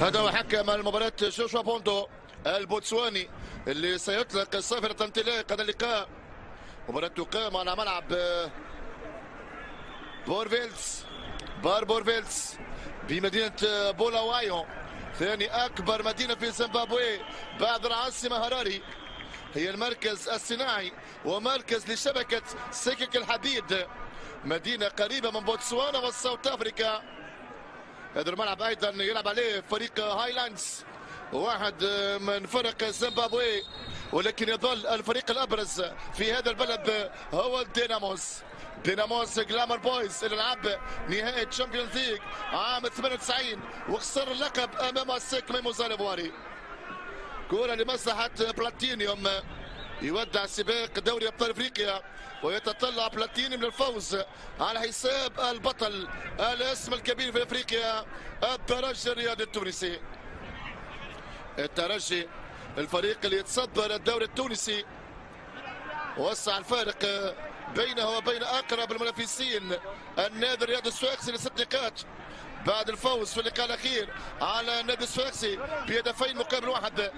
هذا هو حكم المباراة جوشوا بوندو البوتسواني اللي سيطلق صافرة انطلاق هذا اللقاء. مباراة تقام على ملعب باربورفيلدز باربورفيلدز بمدينة بولاوايو ثاني أكبر مدينة في زيمبابوي بعد العاصمة هراري. هي المركز الصناعي ومركز لشبكة سكك الحديد. مدينة قريبة من بوتسوانا و South Africa هذا الملعب أيضا يلعب عليه فريق هايلاندز واحد من فرق زيمبابوي ولكن يظل الفريق الأبرز في هذا البلد هو الديناموس ديناموس Glamour Boys اللي لعب نهائي Champions League عام 98 وخسر اللقب أمام أسيك ميموزا الإيفواري كرة لمصلحة بلاتينيوم يودع سباق دوري أبطال إفريقيا. ويتطلع بلاتينيوم الفوز على حساب البطل الاسم الكبير في افريقيا الترجي الرياضي التونسي. الترجي الفريق اللي يتصدر الدوري التونسي. وسع الفارق بينه وبين أقرب المنافسين النادي الرياضي السواكسي لست نقاط. بعد الفوز في اللقاء الأخير على النادي السواكسي بهدفين مقابل واحد.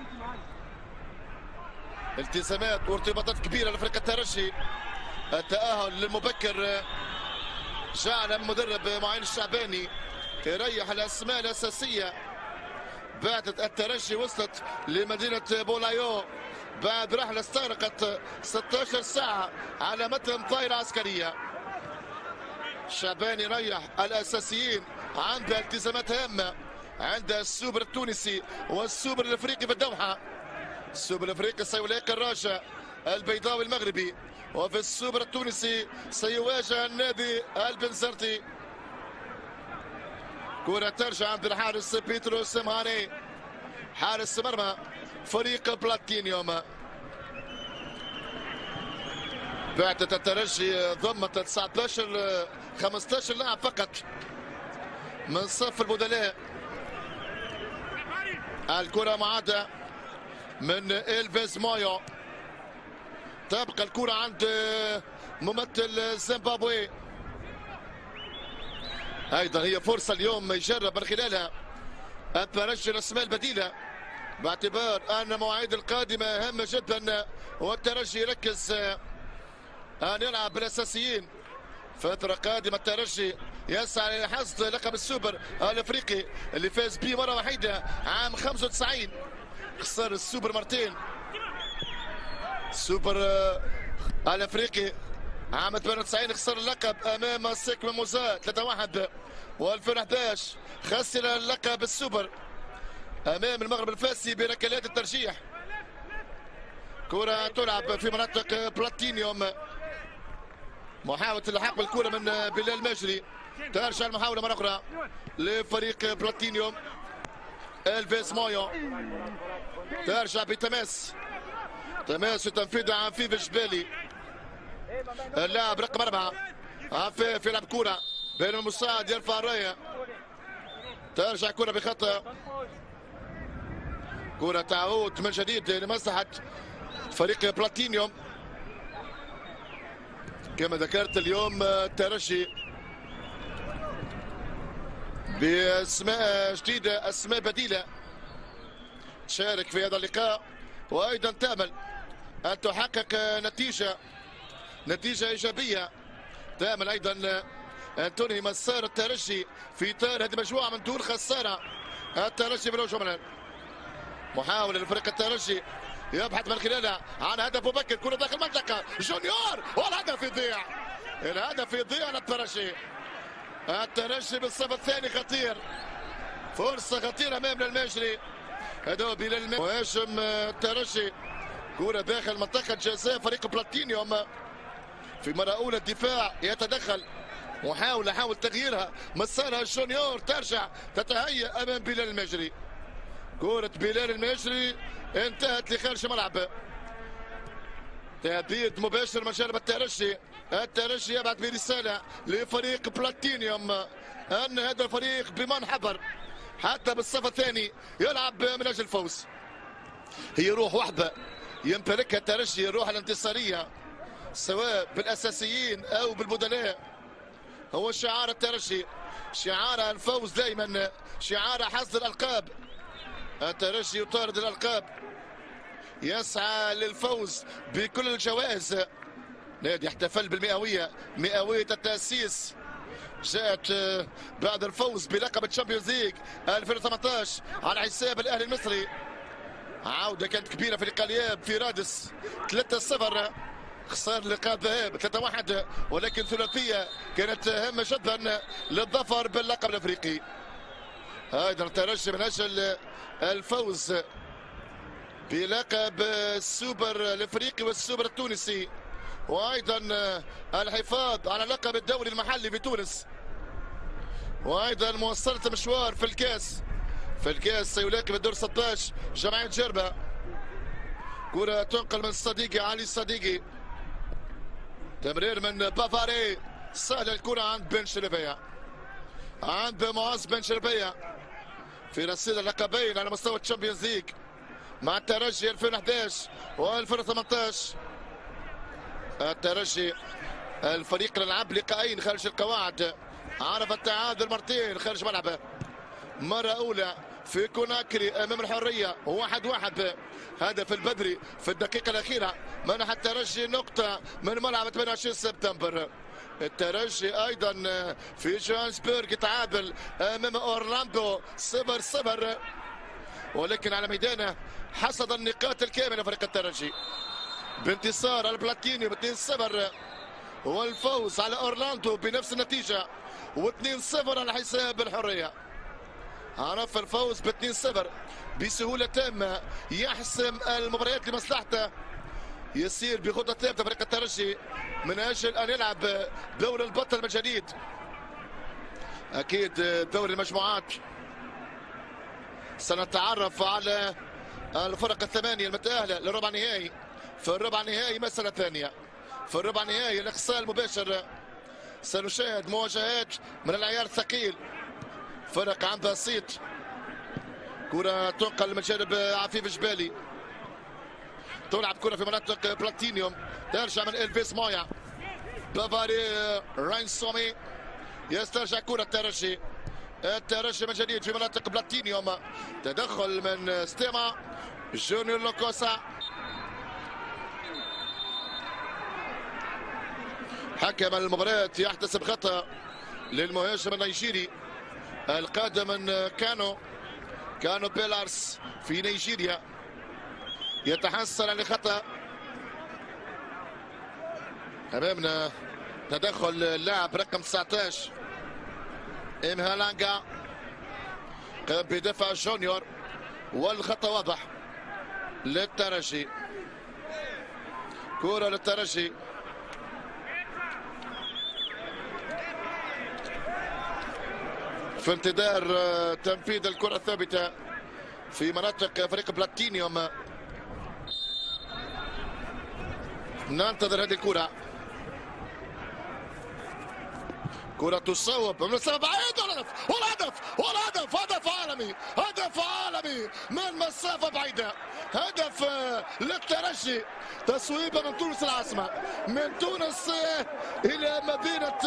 التزامات وارتباطات كبيرة لفريق الترجي. التأهل المبكر جعل المدرب معين الشعباني يريح الأسماء الأساسية بعد الترجي وصلت لمدينة بولاوايو بعد رحلة استغرقت 16 ساعة على متن طائرة عسكرية. شعباني ريح الأساسيين عنده التزامات هامة عند السوبر التونسي والسوبر الأفريقي في الدوحة. السوبر الأفريقي سيلاقي الرجاء البيضاوي المغربي. وفي السوبر التونسي سيواجه النادي البنزرتي. كرة ترجع عند الحارس بيتروس مهاني حارس مرمى فريق بلاتينيوم بعثة الترجي ضمت 19 15 لاعب فقط من صف البدلاء الكرة معادة من إلفيز مايو تبقى الكرة عند ممثل زيمبابوي. أيضا هي فرصة اليوم يجرب من خلالها الترجي الأسماء البديلة. باعتبار أن مواعيد القادمة هامة جدا والترجي يركز أن يلعب بالأساسيين فترة قادمة الترجي يسعى لحصد لقب السوبر الأفريقي اللي فاز به مرة وحيدة عام 95 خسر السوبر مرتين. السوبر الأفريقي. عام 98 خسر اللقب أمام أسيك ميموزا 3-1 و2011 خسر اللقب السوبر أمام المغرب الفاسي بركلات الترجيح كرة تلعب في مناطق بلاتينيوم. محاولة اللحاق بالكرة من بلال مجري. ترجع المحاولة مرة أخرى لفريق بلاتينيوم. ألفيس مايو ترجع بتماس تماس وتنفيذ عفيف الجبالي اللاعب رقم أربعة عفيف يلعب كرة بين المساعد يرفع الراية. ترجع كرة بخطأ كرة تعود من جديد لمصلحة فريق بلاتينيوم كما ذكرت اليوم الترجي بأسماء جديدة أسماء بديلة. تشارك في هذا اللقاء وأيضا تأمل ان تحقق نتيجة نتيجة إيجابية. تامل أيضا ان تنهي مسار الترجي في إطار هذه المجموعة من دون خسارة. الترجي من جمله محاوله لفريق الترجي يبحث من خلالها عن هدف مبكر. كرة داخل المنطقة. جونيور! والهدف يضيع! الهدف يضيع للترجي الترجي. بالصف الثاني خطير. فرصة خطيرة أمام المجري هذا بلال المجري مهاجم الترجي. كرة داخل منطقة جزاء فريق بلاتينيوم في مرة أولى الدفاع يتدخل. محاولة حاول تغييرها. مسارها جونيور ترجع تتهيأ أمام بلال المجري. كرة بلال المجري انتهت لخارج الملعب. تهديد مباشر من جانب الترجي. الترجي يبعث برسالة لفريق بلاتينيوم. أن هذا الفريق بمنحدر حتى بالصف الثاني يلعب من أجل الفوز. هي روح واحدة. يمتلكها الترجي الروح الانتصارية سواء بالأساسيين أو بالبدلاء هو شعار الترجي شعار الفوز دائما شعار حصد الألقاب. الترجي يطارد الألقاب. يسعى للفوز بكل الجوائز. نادي احتفل بالمئوية مئوية التأسيس. جاءت بعد الفوز بلقب ال Champions League 2018 على حساب الأهلي المصري. عودة كانت كبيرة في لقاء الإياب في رادس. 3-0 خسر لقاء الذهاب 3 1 ولكن ثلاثية كانت هامة جدا للظفر باللقب الأفريقي. أيضا ترجي من أجل الفوز بلقب السوبر الأفريقي والسوبر التونسي. وأيضا الحفاظ على لقب الدوري المحلي في تونس. وأيضا مواصلة المشوار في الكاس. في الكاس سيلاقي بالدور 16 جمعيه جربة. كرة تنقل من الصديقي علي الصديقي تمرير من بافاري. سهل الكرة عند بن شريفية عند معاذ بن شريفية في رصيد اللقبين على مستوى ال Champions League. مع الترجي 2011 و2018 الترجي الفريق اللي لعب لقاءين خارج القواعد. عرف التعادل مرتين خارج ملعبه مرة أولى في كوناكري أمام الحرية. واحد واحد. هدف البدري في الدقيقة الأخيرة. منح الترجي نقطة من ملعب 28 سبتمبر. الترجي أيضا في جوهانسبرغ تعادل أمام أورلاندو. صفر صفر. ولكن على ميدانه حصد النقاط الكاملة فريق الترجي. بانتصار البلاتينيوم 2-0 والفوز على أورلاندو بنفس النتيجة. و2-0 على حساب الحرية. عرف الفوز ب 2-0 بسهولة تامة. يحسم المباريات لمصلحته. يسير بخطة ثابته فريق الترجي. من أجل أن يلعب دوري البطل من جديد. أكيد دوري المجموعات. سنتعرف على الفرق الثمانية المتأهلة للربع النهائي. في الربع النهائي مسألة ثانية. في الربع النهائي الإقصاء المباشر. سنشاهد مواجهات من العيار الثقيل. فرق عن بسيط كرة تنقل من جانب عفيف جبالي. تلعب كرة في مناطق بلاتينيوم. ترجع من إلفيس مايا بافاري راين سومي يسترجع كرة الترجي. الترجي من جديد في مناطق بلاتينيوم. تدخل من ستيما. جونيور لوكوسا. حكم المباراة. يحتسب خطأ للمهاجم النيجيري. القادم من كانو كانو بيلارس في نيجيريا. يتحصل على خطأ أمامنا تدخل اللاعب رقم 19 إمهالانجا قام بدفع جونيور والخطأ واضح للترجي. كرة للترجي. في انتظار تنفيذ الكرة الثابتة في مناطق فريق بلاتينيوم. ننتظر هذه الكرة. كرة تصوب. من المسافة بعيد والهدف والهدف والهدف هدف عالمي هدف عالمي من مسافة بعيدة. هدف للترجي. تصويبة من تونس العاصمة. من تونس إلى مدينة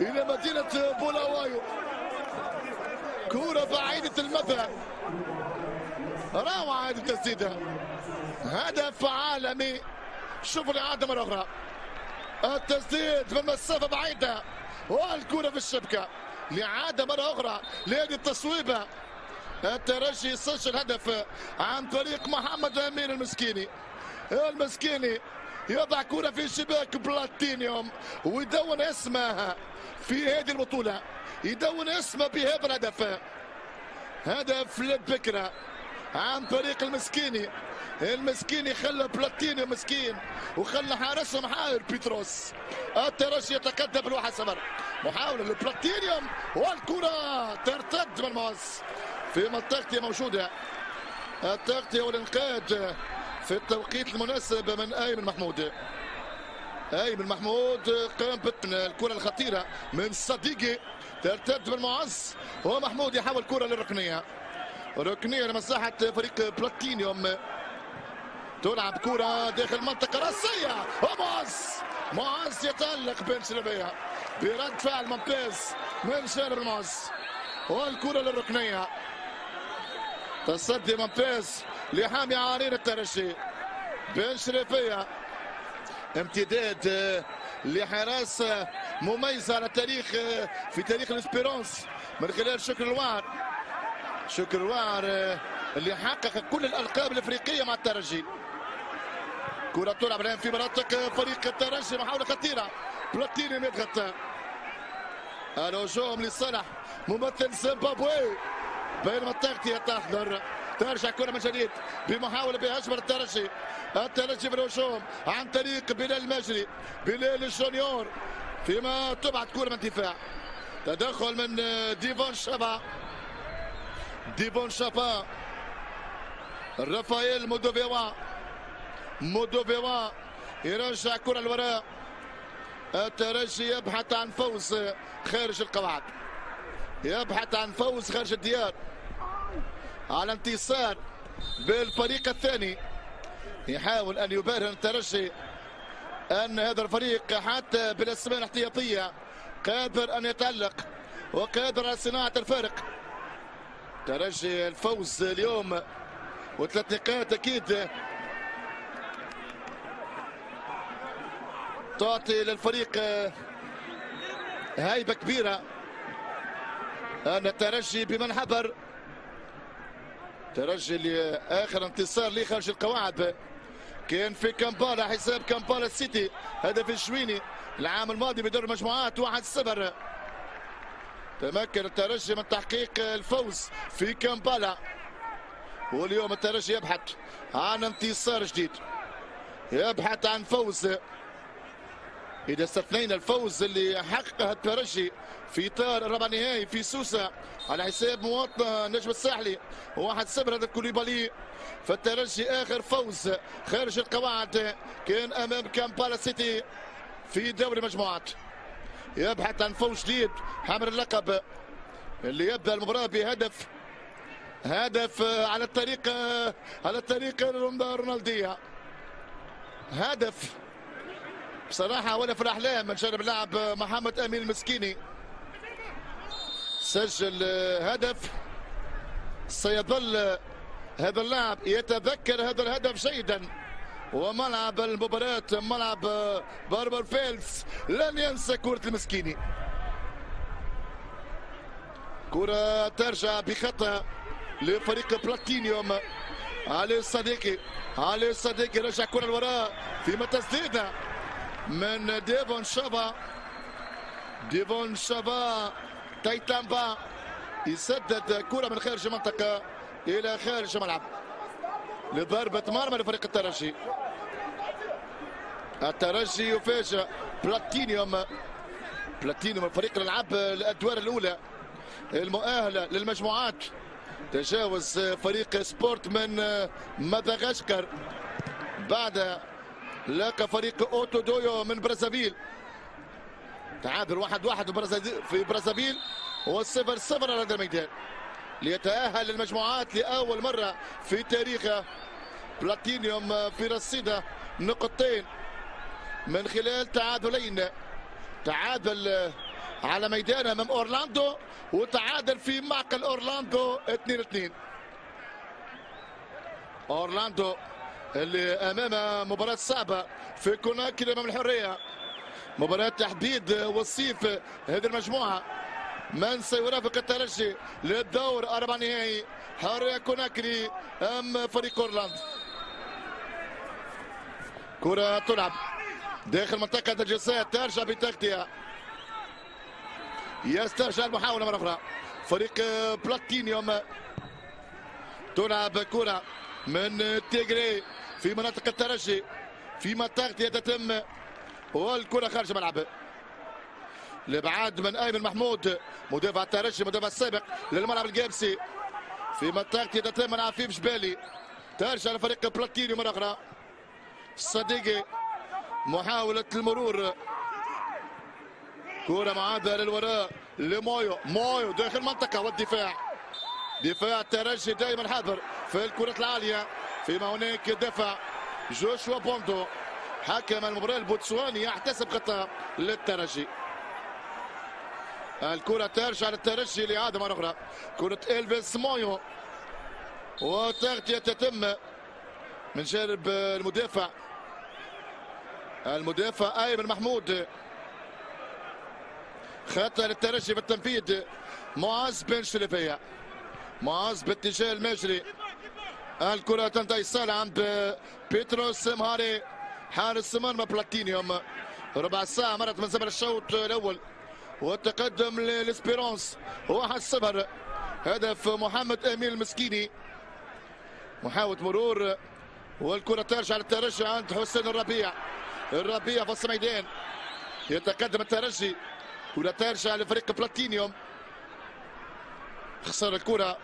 إلى مدينة بولاوايو. كرة بعيدة المدى. روعة هذه التسديدة. هدف عالمي. شوفوا الإعادة مرة أخرى. التسديد من مسافة بعيدة. والكرة في الشبكة. لإعادة مرة أخرى. لهذه التصويبة الترجي سجل هدف عن طريق محمد أمين المسكيني. المسكيني يضع كرة في شباك بلاتينيوم ويدون اسمه في هذه البطولة. يدون اسمه بهذا الهدف. هدف مبكر عن طريق المسكيني. المسكيني خلى بلاتينيوم مسكين وخلى حارسهم حائر بيتروس. الترجي يتقدم بالواحد صفر. محاولة لبلاتينيوم والكرة ترتد من ماس في منطقتي موجودة. التغطية والإنقاذ في التوقيت المناسب من أيمن محمود. أيمن محمود قام بتن الكرة الخطيرة من صديقي ترتد من معز ومحمود يحاول كرة للركنية. ركنية لمساحة فريق بلاتينيوم. تلعب كرة داخل منطقه راسيه ومعز معز. يتألق بين شلبية. برد فعل ممتاز من جانب المعز. والكرة للركنية. تصدي ممتاز. لحامي عارين الترجي بن شريفية. امتداد لحراسة مميزة على التاريخ في تاريخ الإسبيرونس. من خلال شكر الوعر شكر الوعر اللي حقق كل الألقاب الإفريقية مع الترجي. كرة تلعب الآن في مناطق فريق الترجي محاولة خطيرة. بلاتيني يضغط الهجوم لصالح ممثل زيمبابوي. بينما التغطية تحضر ترجع كرة من جديد بمحاولة بهجمة الترجي. الترجي في الهجوم عن طريق بلال المجري بلال الجونيور فيما تبعد كرة من الدفاع. تدخل من ديفون شابا. ديفون شابا. رافائيل مودوفيوا مودوفيوا يرجع كرة لوراء الترجي يبحث عن فوز خارج القواعد. يبحث عن فوز خارج الديار. على انتصار بالفريق الثاني. يحاول أن يبرهن الترجي أن هذا الفريق حتى بالاسماء الاحتياطيه قادر أن يتألق وقادر على صناعة الفارق. ترجي الفوز اليوم وثلاث نقاط أكيد. تعطي للفريق هيبة كبيرة. أن الترجي بمنحبر ترجي آخر انتصار ليه خارج القواعد. كان في كامبالا حساب كامبالا سيتي هدف الشويني العام الماضي بدور المجموعات واحد صفر. تمكن الترجي من تحقيق الفوز في كامبالا. واليوم الترجي يبحث عن انتصار جديد. يبحث عن فوز. إذا استثنينا الفوز اللي حققه الترجي في إطار الربع النهائي في سوسة. على حساب مواطنه النجم الساحلي 1-0 هذا كوليبالي. فالترجي آخر فوز خارج القواعد. كان أمام كامبالا سيتي في دوري المجموعات. يبحث عن فوز جديد. حامل اللقب اللي يبدأ المباراة بهدف. هدف على الطريق على الطريق الرونالديه هدف. بصراحة ولا في الأحلام من جانب اللاعب محمد أمين المسكيني. سجل هدف. سيظل هذا اللاعب يتذكر هذا الهدف جيدا. وملعب المباراة ملعب باربر فيلز لن ينسى كرة المسكيني كرة ترجع بخطأ لفريق بلاتينيوم. علي الصديقي علي الصديقي رجع كرة الوراء فيما تسديدة من ديفون شابا ديفون شابا تايتامبا يسدد كرة من خارج المنطقة إلى خارج الملعب. لضربة مرمى لفريق الترجي. الترجي يفاجئ بلاتينيوم. بلاتينيوم الفريق اللي لعب الأدوار الأولى. المؤهلة للمجموعات. تجاوز فريق سبورت من مدغشقر. بعد لاقى فريق أوتوهو دويو من برازافيل. تعادل واحد واحد في برازافيل والصفر صفر على الميدان ليتأهل للمجموعات لأول مرة في تاريخه بلاتينيوم في رصيده نقطتين. من خلال تعادلين. تعادل على ميدان أمام أورلاندو وتعادل في معقل أورلاندو 2 2 أورلاندو اللي أمام مباراة صعبة في كوناكري أمام الحرية. مباراة تحديد وصيف هذه المجموعة. من سيرافق الترجي للدور أربع نهائي حريه كوناكري أم فريق أورلاندو؟ كرة تلعب داخل منطقة الجزاء ترجع بتغطية. يسترجع المحاولة مرة أخرى. فريق بلاتينيوم. تلعب كرة من تيغري في مناطق الترجي فيما التغطية تتم والكرة خارج الملعب. لابعاد من أيمن محمود. مدافع الترجي مدافع السابق للملعب القابسي فيما التغطية تتم من عفيف جبالي ترجع لفريق بلاتينيوم مرة أخرى. صديقي محاولة المرور. كرة معادة للوراء لمويو. مويو داخل المنطقة والدفاع. دفاع الترجي دائما حاضر في الكرة العالية. فيما هناك دفع جوشوا بوندو. حكم المباراة البوتسواني يحتسب خطأ للترجي. الكرة ترجع للترجي لإعادة مرة أخرى. كرة إلفيس مويو. وتغطية تتم من جانب المدافع. المدافع أيمن محمود. خطأ للترجي بالتنفيذ معاذ بن شريفية معاذ باتجاه المجري. الكرة تنتهي سهلة عند بيتروس مهاري. حارس مرمى بلاتينيوم ربع ساعة مرت من زمن الشوط الأول. والتقدم للإسبيرونس. واحد صفر. هدف محمد امين المسكيني. محاولة مرور. والكرة ترجع للترجي عند حسين الربيع. الربيع في الميدان يتقدم الترجي. كرة ترجع لفريق بلاتينيوم خسر الكرة.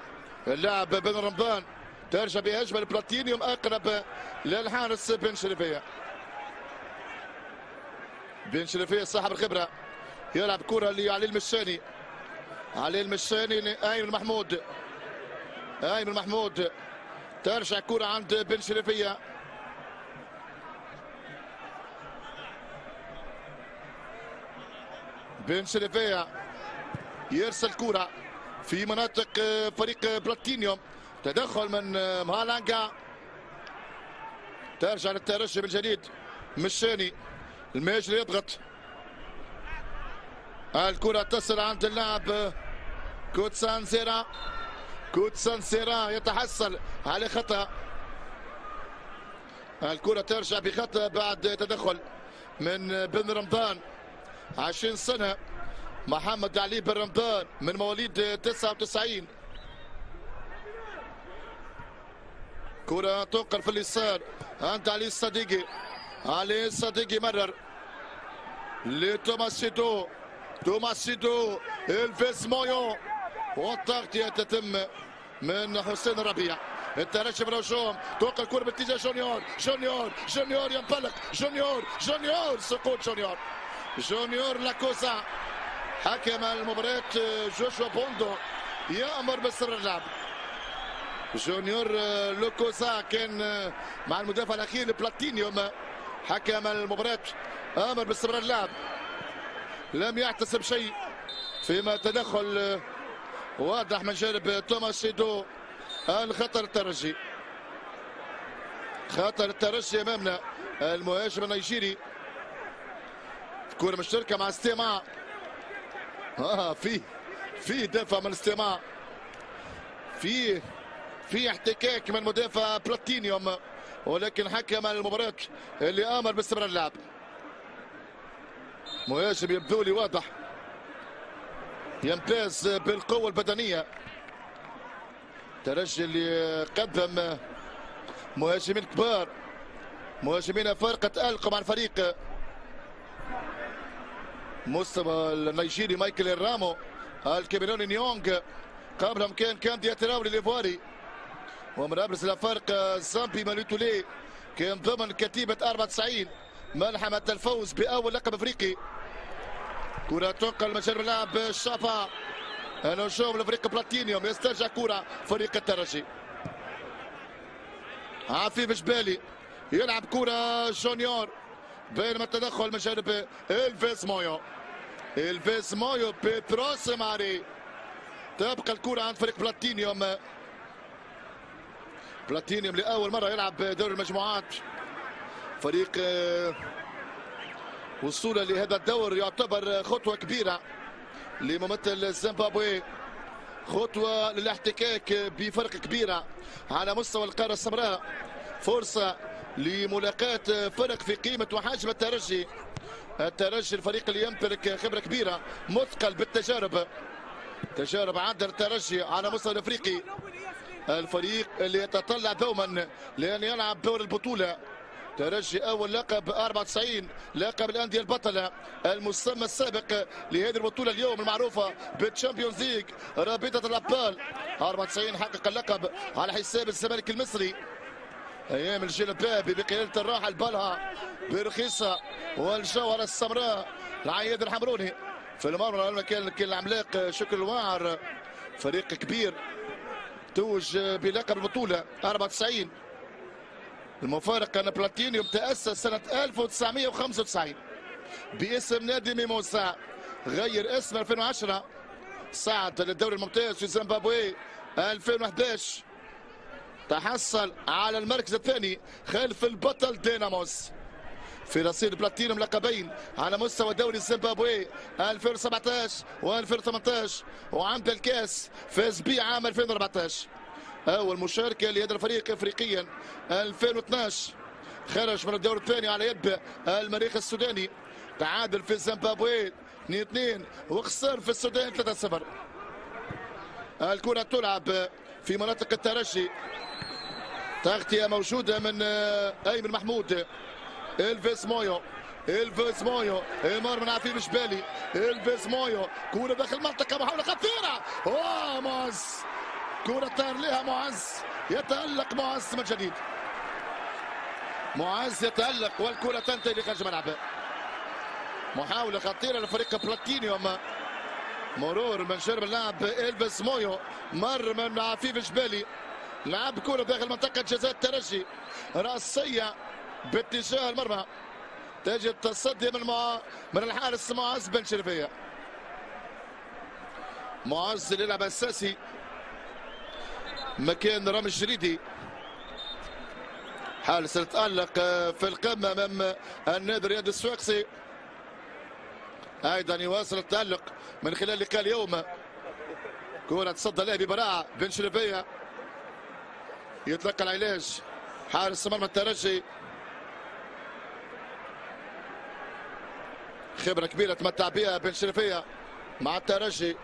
اللاعب بن رمضان. ترجع بهجمة البلاتينيوم أقرب للحارس بن شريفية بن شريفية صاحب الخبرة. يلعب كرة لعلي المشاني علي المشاني أيمن محمود. أيمن محمود. ترجع كرة عند بن شريفية بن شريفية يرسل كرة في مناطق فريق بلاتينيوم تدخل من مهالانجا. ترجع للترجي من جديد مشاني. الماجري يضغط. الكرة تصل عند اللاعب كوتسان سيرا كوتسان سيرا يتحصل. على خطأ. الكرة ترجع بخطأ بعد تدخل من بن رمضان. 20 سنة. محمد علي بن رمضان من مواليد 99 كرة تنقل في اليسار. عند علي الصديقي. علي الصديقي مرر. لتوماس شيتو توماس شيتو الفيس مويو والتغطية تتم من حسين الترجي من الهجوم توقع الكرة باتجاه جونيور جونيور جونيور ينطلق جونيور جونيور سقوط جونيور جونيور لوكوزا حكم المباراة جوشوا بوندو يأمر بسير اللعب جونيور لوكوزا كان مع المدافع الأخير بلاتينيوم حكم المباراة. أمر باستمرار اللعب. لم يحتسب شيء فيما تدخل واضح من جانب توماس شيدو الخطر الترجي. خطر الترجي أمامنا المهاجم النيجيري. كرة مشتركة مع استماع. آه في في دفع من استماع. في في احتكاك من مدافع بلاتينيوم. ولكن حكم المباراة اللي أمر باستمرار اللعب. مهاجم يبدو لي واضح يمتاز بالقوة البدنية. ترجي اللي قدم مهاجمين كبار. مهاجمين فارقة تألق مع الفريق. مستوى النيجيري مايكل إينرامو. الكاميروني نيونغ. قبلهم كان كانديا تراوري الإيفواري ومن أبرز الأفارقة الزامبي مالوتولي كان ضمن كتيبة 94 ملحمة الفوز بأول لقب أفريقي. كرة تنقل من جانب اللاعب شافا الهجوم لفريق بلاتينيوم يسترجع كرة فريق الترجي. عفيف جبالي يلعب كرة جونيور. بينما التدخل من جانب إلفيس مويو. إلفيس مويو بيتروس ماري. تبقى الكرة عند فريق بلاتينيوم. بلاتينيوم لأول مرة يلعب دوري المجموعات. فريق وصوله لهذا الدور يعتبر خطوة كبيرة لممثل زيمبابوي. خطوة للاحتكاك بفرق كبيرة على مستوى القارة السمراء. فرصة لملاقاة فرق في قيمة وحجم الترجي. الترجي الفريق اللي يمتلك خبرة كبيرة مثقل بالتجارب. تجارب عدد الترجي على مستوى الإفريقي. الفريق اللي يتطلع دوما لأن يلعب دور البطولة. ترجي أول لقب 94 لقب الأندية البطلة المسمى السابق لهذه البطولة اليوم المعروفة بال Champions League رابطة الأبطال. 94 حقق اللقب على حساب الزمالك المصري. أيام الجيل الذهبي بقيادة الراحل الهادي بالرخيصة والجوهرة السمراء العيادي الحمروني. في المرمى كان كان العملاق شكري الواعر فريق كبير. توج بلقب البطولة 94 المفارقة أن بلاتينيوم تأسس سنة 1995 باسم نادي ميموسا غير اسمه 2010 صعد للدوري الممتاز في زيمبابوي 2011 تحصل على المركز الثاني خلف البطل ديناموس. في رصيد بلاتينوم لقبين على مستوى دوري زيمبابوي 2017 و2018 وعنده الكاس فاز به عام 2014 أول مشاركة لهذا الفريق افريقيا 2012 خرج من الدور الثاني على يد المريخ السوداني. تعادل في زيمبابوي 2 2 وخسر في السودان 3 0 الكرة تلعب في مناطق الترجي. تغطية موجودة من أيمن محمود. الفيس مويو الفيس مويو مر من عفيف جبالي الفيس مويو كورة داخل المنطقة. محاولة خطيرة. أوه معز كورة طار لها معز يتألق معز من جديد. معز يتألق والكره تنتهي لخارج ملعبه محاولة خطيرة لفريق بلاتينيوم. مرور من جانب اللاعب الفيس مويو مر من عفيف جبالي لعب كرة داخل منطقة جزاء الترجي. رأسية باتجاه المرمى. تجد تصدي من مع... من الحارس معز بن شرفية. معز اللي يلعب اساسي مكان رامي الجريدي حارس تألق في القمة أمام النادي الرياضي السواقسي أيضا يواصل التألق من خلال لقاء اليوم. كرة تصدى لها ببراعة بن شرفية. يتلقى العلاج. حارس مرمى الترجي. خبرة كبيرة تمتع بها بن شرفية مع الترجي.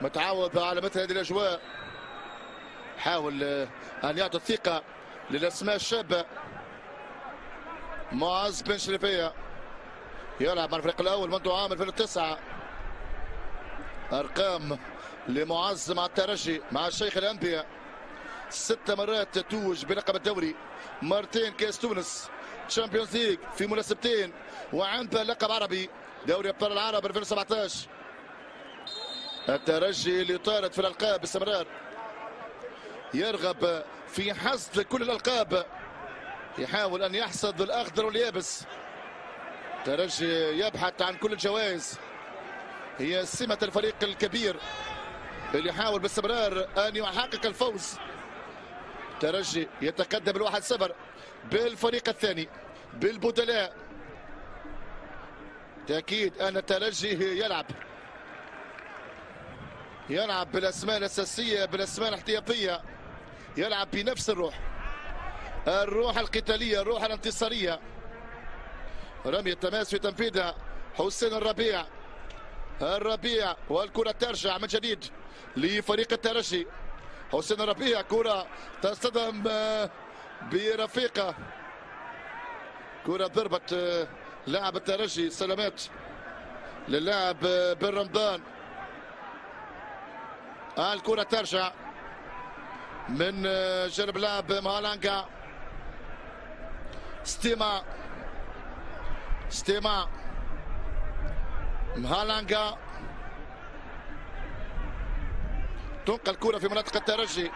متعود على مثل هذه الأجواء. حاول أن يعطي الثقة للأسماء الشابة. معز بن شرفية يلعب مع الفريق الأول منذ عام 2009 أرقام لمعز مع الترجي مع الشيخ الأنبياء. ست مرات توج بلقب الدوري. مرتين كاس تونس. Champions League في مناسبتين وعنده لقب عربي دوري أبطال العرب 2017 الترجي اللي يطارد في الألقاب باستمرار. يرغب في حصد كل الألقاب. يحاول أن يحصد الأخضر واليابس. الترجي يبحث عن كل الجوائز. هي سمة الفريق الكبير اللي يحاول باستمرار أن يحقق الفوز. ترجي يتقدم بالواحد صفر. بالفريق الثاني بالبدلاء. تأكيد أن الترجي يلعب. يلعب بالأسماء الأساسية بالأسماء الاحتياطية. يلعب بنفس الروح. الروح القتالية الروح الانتصارية. رمي التماس في تنفيذها حسين الربيع. الربيع والكرة ترجع من جديد لفريق الترجي حسين الربيع كرة تصطدم برفيقة. كرة ضربت لاعب الترجي سلامات للاعب بن رمضان الكرة ترجع من جانب لاعب مالانجا. ستيما ستيما مهالانجا تنقل الكرة في مناطق الترجي.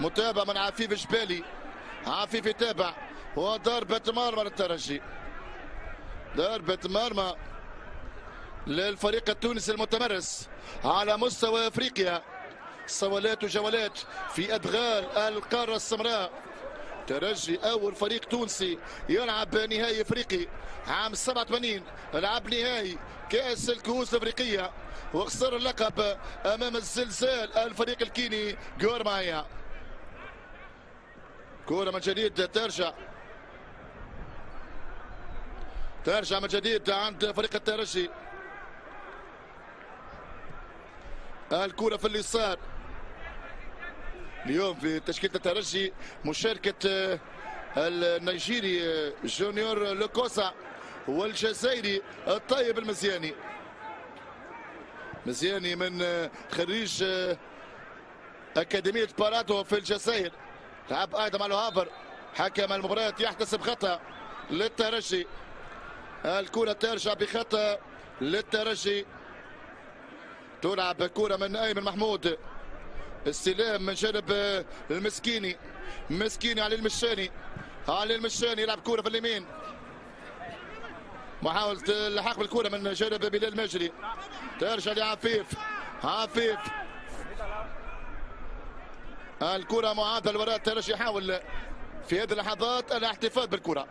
متابعة من عفيف جبالي. عفيف يتابع وضربة مرمى للترجي. ضربة مرمى للفريق التونسي المتمرس على مستوى أفريقيا. صولات وجولات في أدغال القارة السمراء. ترجي أول فريق تونسي يلعب نهائي أفريقي عام 87 لعب نهائي كأس الكؤوس الأفريقية. وخسر اللقب أمام الزلزال الفريق الكيني جورمايا. كرة من جديد ترجع. ترجع من جديد عند فريق الترجي. الكرة في اليسار. اليوم في تشكيلة الترجي مشاركة النيجيري جونيور لوكوسا والجزائري الطيب المزياني. مزياني من خريجي أكاديمية بارادو في الجزائر. لعب أيضا مع الهافر. حكم المباراة يحتسب خطأ للترجي. الكرة ترجع بخطأ للترجي. تلعب كرة من أيمن محمود. استلام من جانب المسكيني. مسكيني علي المشاني. علي المشاني يلعب كرة في اليمين. محاولة اللحاق بالكرة من جانب بلال المجري ترجع لعفيف. عفيف. الكرة معادة الوراء الترجي يحاول في هذه اللحظات الاحتفاظ بالكرة.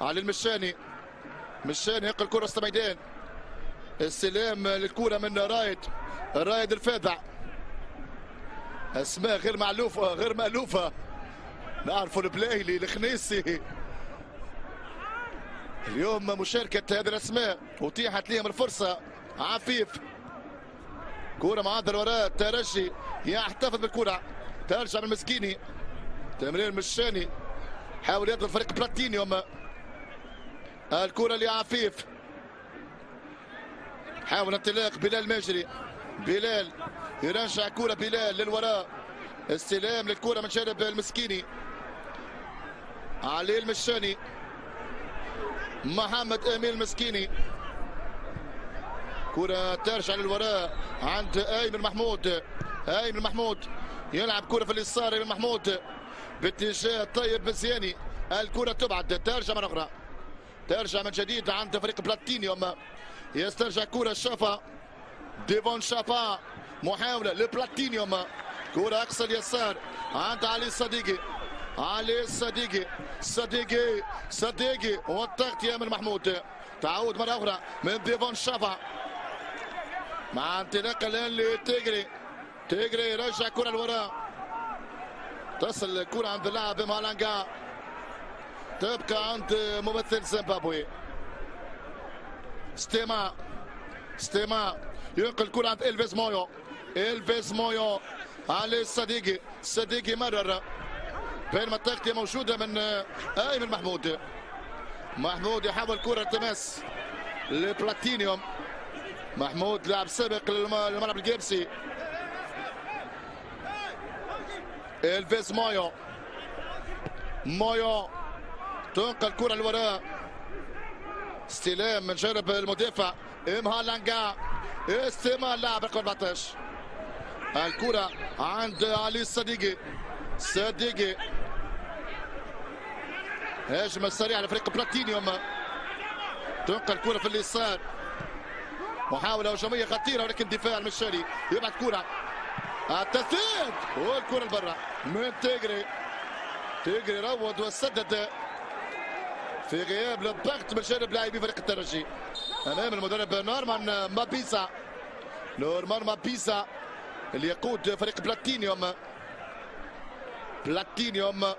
علي المشاني مشاني ينقل الكرة وسط الميدان استلام للكرة من رايد رايد الفاذع أسماء غير معلوفة غير مألوفة. نعرفوا البلايلي الخنيسي. اليوم مشاركة هذه الأسماء أتيحت لهم الفرصة. عفيف. كرة معدل وراء الترجي يحتفظ بالكرة. ترجع من مسكيني. تمرير المشاني حاول يضرب فريق بلاتينيوم الكرة لعفيف. حاول انطلاق بلال ماجري بلال يرجع كرة بلال للوراء. استلام للكرة من جانب المسكيني. علي المشاني محمد أمين المسكيني. كرة ترجع للوراء. عند أيمن محمود. أيمن محمود. يلعب كرة في اليسار ايمن محمود باتجاه طيب مزياني الكرة تبعد. ترجع مرة أخرى. ترجع من جديد عند فريق بلاتينيوم يسترجع كرة شافا. ديفون شافا. محاولة لبلاتينيوم كرة أقصى اليسار عند علي الصديقي. علي الصديقي. صديقي. صديقي. والضغط أيمن محمود. تعود مرة أخرى من ديفون شافا. مع انطلاق الآن لتيجري تيجري يرجع كرة لوراء تصل الكرة عند اللاعب مالانجا. تبقى عند ممثل زيمبابوي. ستيما ستيما. ينقل الكرة عند إلفيس مويو. إلفيس مويو علي الصديقي الصديقي مرر. بينما التغطية موجودة من أيمن محمود. محمود يحاول كرة تماس لبلاتينيوم. محمود لاعب سابق للملعب القابسي. إلفيس مويو مويو تنقل الكرة للوراء. استلام من جانب المدافع. امهالانجا استعمال لاعب 14 الكرة عند علي الصديقي. صديقي. هجمة سريعة لفريق بلاتينيوم. تنقل الكرة في اليسار. محاولة هجومية خطيرة ولكن دفاع المشاني. يبعد كرة التسديد. والكرة لبرا من تيجري تيجري روض وسدد في غياب للضغط من جانب لاعبي فريق الترجي. أمام المدرب نورمان مابيسا نورمان مابيسا اللي يقود فريق بلاتينيوم. بلاتينيوم.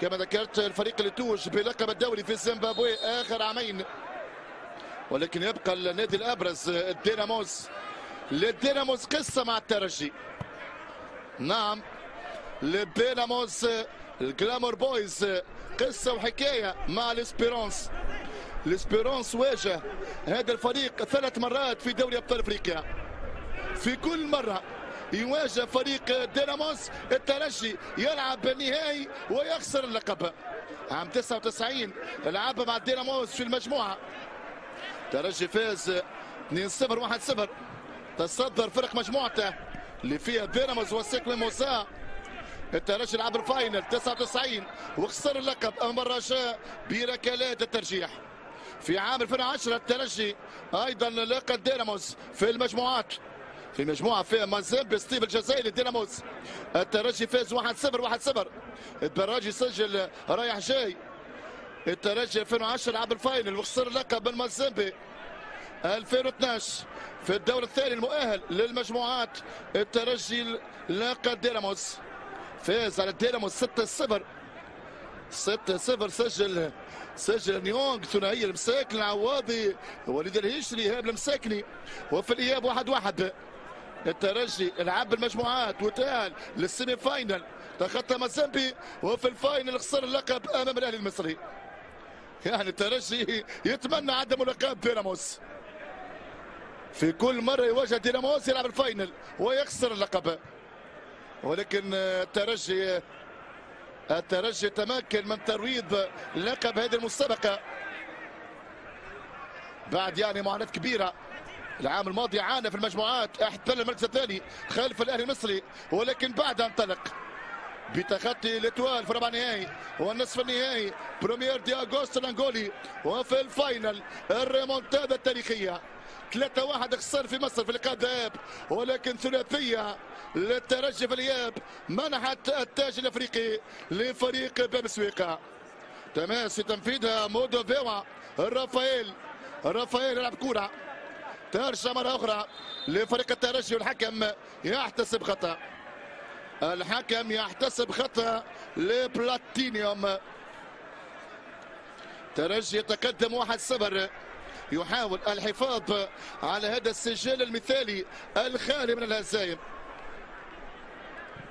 كما ذكرت الفريق اللي توج بلقب الدوري في زيمبابوي آخر عامين. ولكن يبقى النادي الأبرز الديناموس. للديناموس قصة مع الترجي. نعم للديناموس ال Glamour Boys قصة وحكاية مع الإسبيرونس. الإسبيرونس واجه هذا الفريق ثلاث مرات في دوري أبطال أفريقيا. في كل مرة يواجه فريق ديناموس الترجي يلعب النهائي ويخسر اللقب. عام 99 لعب مع ديناموس في المجموعة. الترجي فاز 2-0 1-0 تصدر فرق مجموعته اللي فيها ديناموس وأسيك ميموزا. الترجي لعب ال final 99 وخسر اللقب امام الرجاء بركلات الترجيح. في عام 2010 الترجي أيضا لاقى ديناموس في المجموعات. في مجموعة فيها مازيمبي سطيف الجزائري ديناموس الترجي فاز 1-0 1-0 الدراجي سجل رايح جاي. الترجي 2010 لعب ال final. وخسر اللقب من مازيمبي. 2012 في الدور الثاني المؤهل للمجموعات الترجي لاقى ديناموس. فاز على ديناموس 6-0 6-0 سجل سجل نجانغ ثنائية المساكني العواضي وليد الهشري إيهاب المساكني. وفي الإياب واحد واحد. الترجي لعب المجموعات وتأهل لل semi final. تخطى مازيمبي وفي ال final خسر اللقب أمام الأهلي المصري. يعني الترجي يتمنى عدم لقاء ديناموس. في كل مرة يواجه ديناموس يلعب ال final ويخسر اللقب. ولكن الترجي الترجي تمكن من ترويض لقب هذه المسابقة. بعد يعني معاناة كبيرة. العام الماضي عانى في المجموعات. احتل المركز الثاني خلف الأهلي المصري. ولكن بعد انطلق بتخطي الاتوال في ربع النهائي والنصف النهائي. بروميير دي اغوست الانغولي وفي ال final الريمونتادا التاريخية. 3 1 خسر في مصر في لقاء الذهاب ولكن ثلاثية للترجي في الإياب منحت التاج الأفريقي لفريق باب سويقه تماس في تنفيذها مودو فيوا رافائيل رافائيل يلعب كورة. ترجع مره أخرى لفريق الترجي والحكم يحتسب خطأ. الحكم يحتسب خطأ لبلاتينيوم. ترجي يتقدم 1-0 يحاول الحفاظ على هذا السجل المثالي الخالي من الهزائم.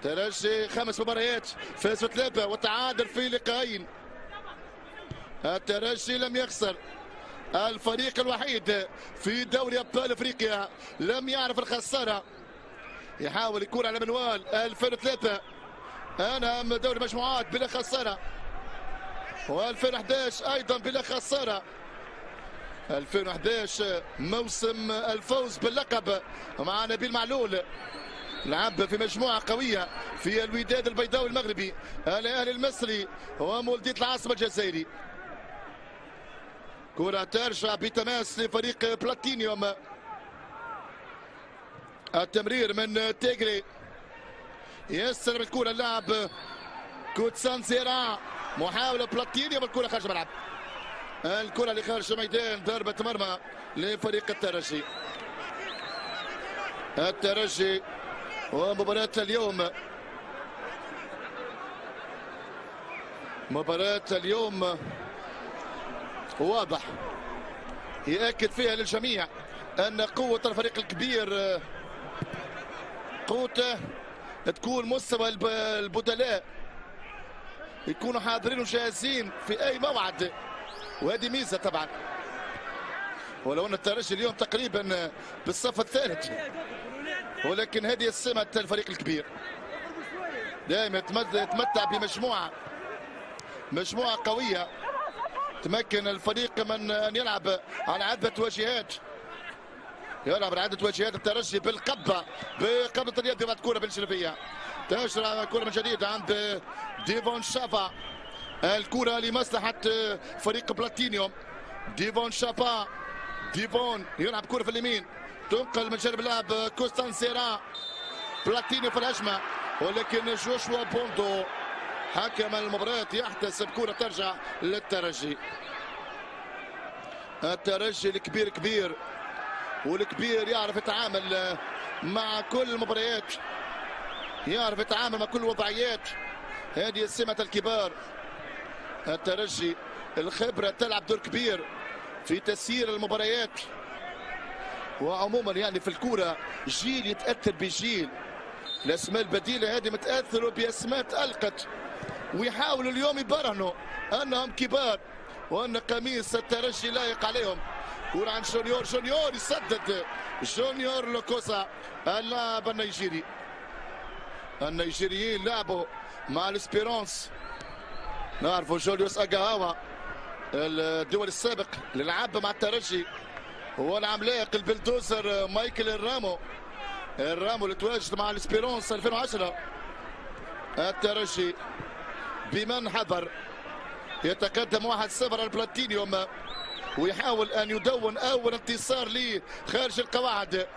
ترجي خمس مباريات فاز ثلاثة وتعادل في لقاءين الترجي لم يخسر. الفريق الوحيد في دوري أبطال أفريقيا لم يعرف الخسارة. يحاول يكون على منوال 2003 أنا دوري مجموعات بلا خسارة. و2011 أيضا بلا خسارة. 2011 موسم الفوز باللقب مع نبيل معلول. لعب في مجموعة قوية في الوداد البيضاوي المغربي الأهلي المصري ومولدية العاصمة الجزائري. كرة ترجع بتماس لفريق بلاتينيوم. التمرير من تيجري يسلم الكرة اللاعب كوتسان زيرا. محاولة بلاتينيوم الكرة خارج الملعب. الكرة اللي خارج الميدان ضربة مرمى لفريق الترجي. الترجي ومباراة اليوم. مباراة اليوم واضح. يأكد فيها للجميع أن قوة الفريق الكبير قوته تكون مستوى البدلاء. يكونوا حاضرين وجاهزين في أي موعد. وهذه ميزة طبعا. ولو أن الترجي اليوم تقريبا بالصف الثالث. ولكن هذه السمة الفريق الكبير. دائما يتمتع بمجموعة مجموعة قوية. تمكن الفريق من أن يلعب على عدة واجهات. يلعب على عدة واجهات. الترجي بالقبضة بقبضة اليد يبعد كرة بن شريفية تشرع كرة من جديد عند ديفون شافا. الكرة لمصلحة فريق بلاتينيوم ديفون شافا ديفون يلعب كرة في اليمين. تنقل من جانب اللاعب كوستان سيرا. بلاتينيوم في الهجمة. ولكن جوشوا بوندو. حكم المباراة. يحتسب كرة ترجع للترجي. الترجي الكبير كبير. والكبير يعرف يتعامل مع كل المباريات. يعرف يتعامل مع كل الوضعيات. هذه سمة الكبار. الترجي الخبرة تلعب دور كبير في تسيير المباريات. وعموما يعني في الكورة جيل يتأثر بجيل. الأسماء البديلة هذه متأثروا بأسماء تألقت ويحاولوا اليوم يبرهنوا أنهم كبار وأن قميص الترجي لايق عليهم. كورة عن جونيور. جونيور يسدد. جونيور لوكوسا اللاعب النيجيري. النيجيريين لعبوا مع الإسبيرونس. نعرفوا جوليوس أجاهاوا الدولي السابق اللي لعب مع الترجي. هو العملاق البلدوزر مايكل إنرامو إنرامو اللي تواجد مع الإسبيرونس 2010 الترجي بمن حضر يتقدم 1-0 البلاتينيوم ويحاول أن يدون أول انتصار ليه خارج القواعد.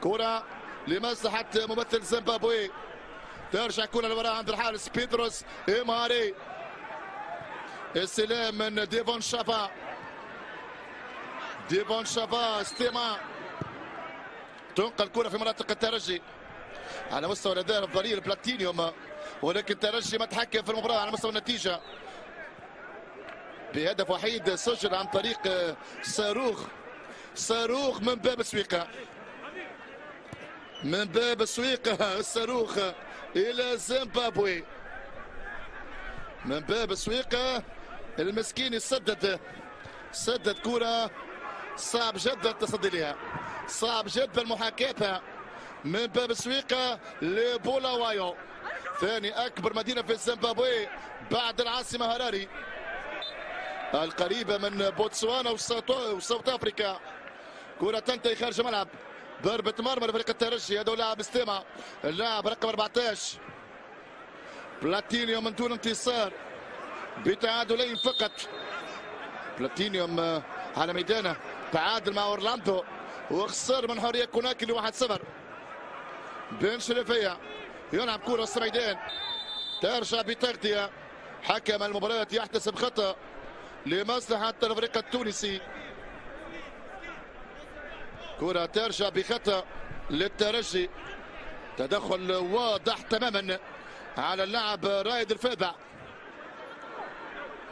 كرة لمصلحه ممثل زيمبابوي. ترجع كرة لوراء عند الحارس بيتروس إيماري. استلام من ديفون شافا. ديفون شافا استماع تنقل كرة في مناطق الترجي. على مستوى الأداء الأفضلية البلاتينيوم ولكن الترجي ما تحكم في المباراة على مستوى النتيجة. بهدف وحيد سجل عن طريق صاروخ. صاروخ من باب سويقة. من باب سويقة الصاروخ إلى زيمبابوي. من باب سويقة المسكين يسدد سدد كرة. صعب جدا التصدي لها. صعب جدا محاكاتها من باب سويقة لبولاوايو ثاني أكبر مدينة في زيمبابوي بعد العاصمة هراري. القريبة من بوتسوانا وساوث أفريكا. كرة تنتهي خارج الملعب. ضربة مرمى لفريق الترجي هذا لاعب استمع. اللاعب رقم 14 بلاتينيوم من دون انتصار. بتعادلين فقط. بلاتينيوم آه، على ميدانه. تعادل مع أورلاندو. وخسر من حريه كوناكي لواحد صفر. بن شريفية يلعب كرة وسط ترجع بتغطية. حكم المباراة يحتسب خطأ لمصلحة الفريق التونسي. كرة ترجع بخطأ للترجي. تدخل واضح تماما على اللاعب رائد الفادع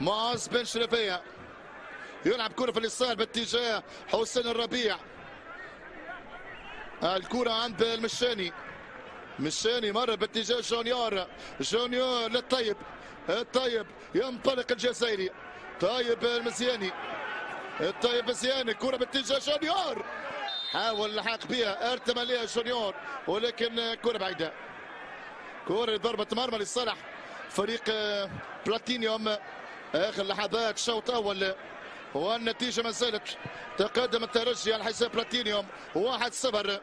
معز بن شريفية يلعب كرة في اليسار باتجاه حسين الربيع. الكرة عند المشاني. مشاني مر باتجاه جونيور. جونيور للطيب. الطيب ينطلق الجزائري. طيب المزياني. الطيب مزياني كرة باتجاه جونيور. حاول اللحاق بها ارتمى لها جونيور ولكن كرة بعيدة. كرة ضربه مرمى لصالح فريق بلاتينيوم. آخر لحظات شوط أول. والنتيجة ما زالت تقدم الترجي على حساب بلاتينيوم. 1-0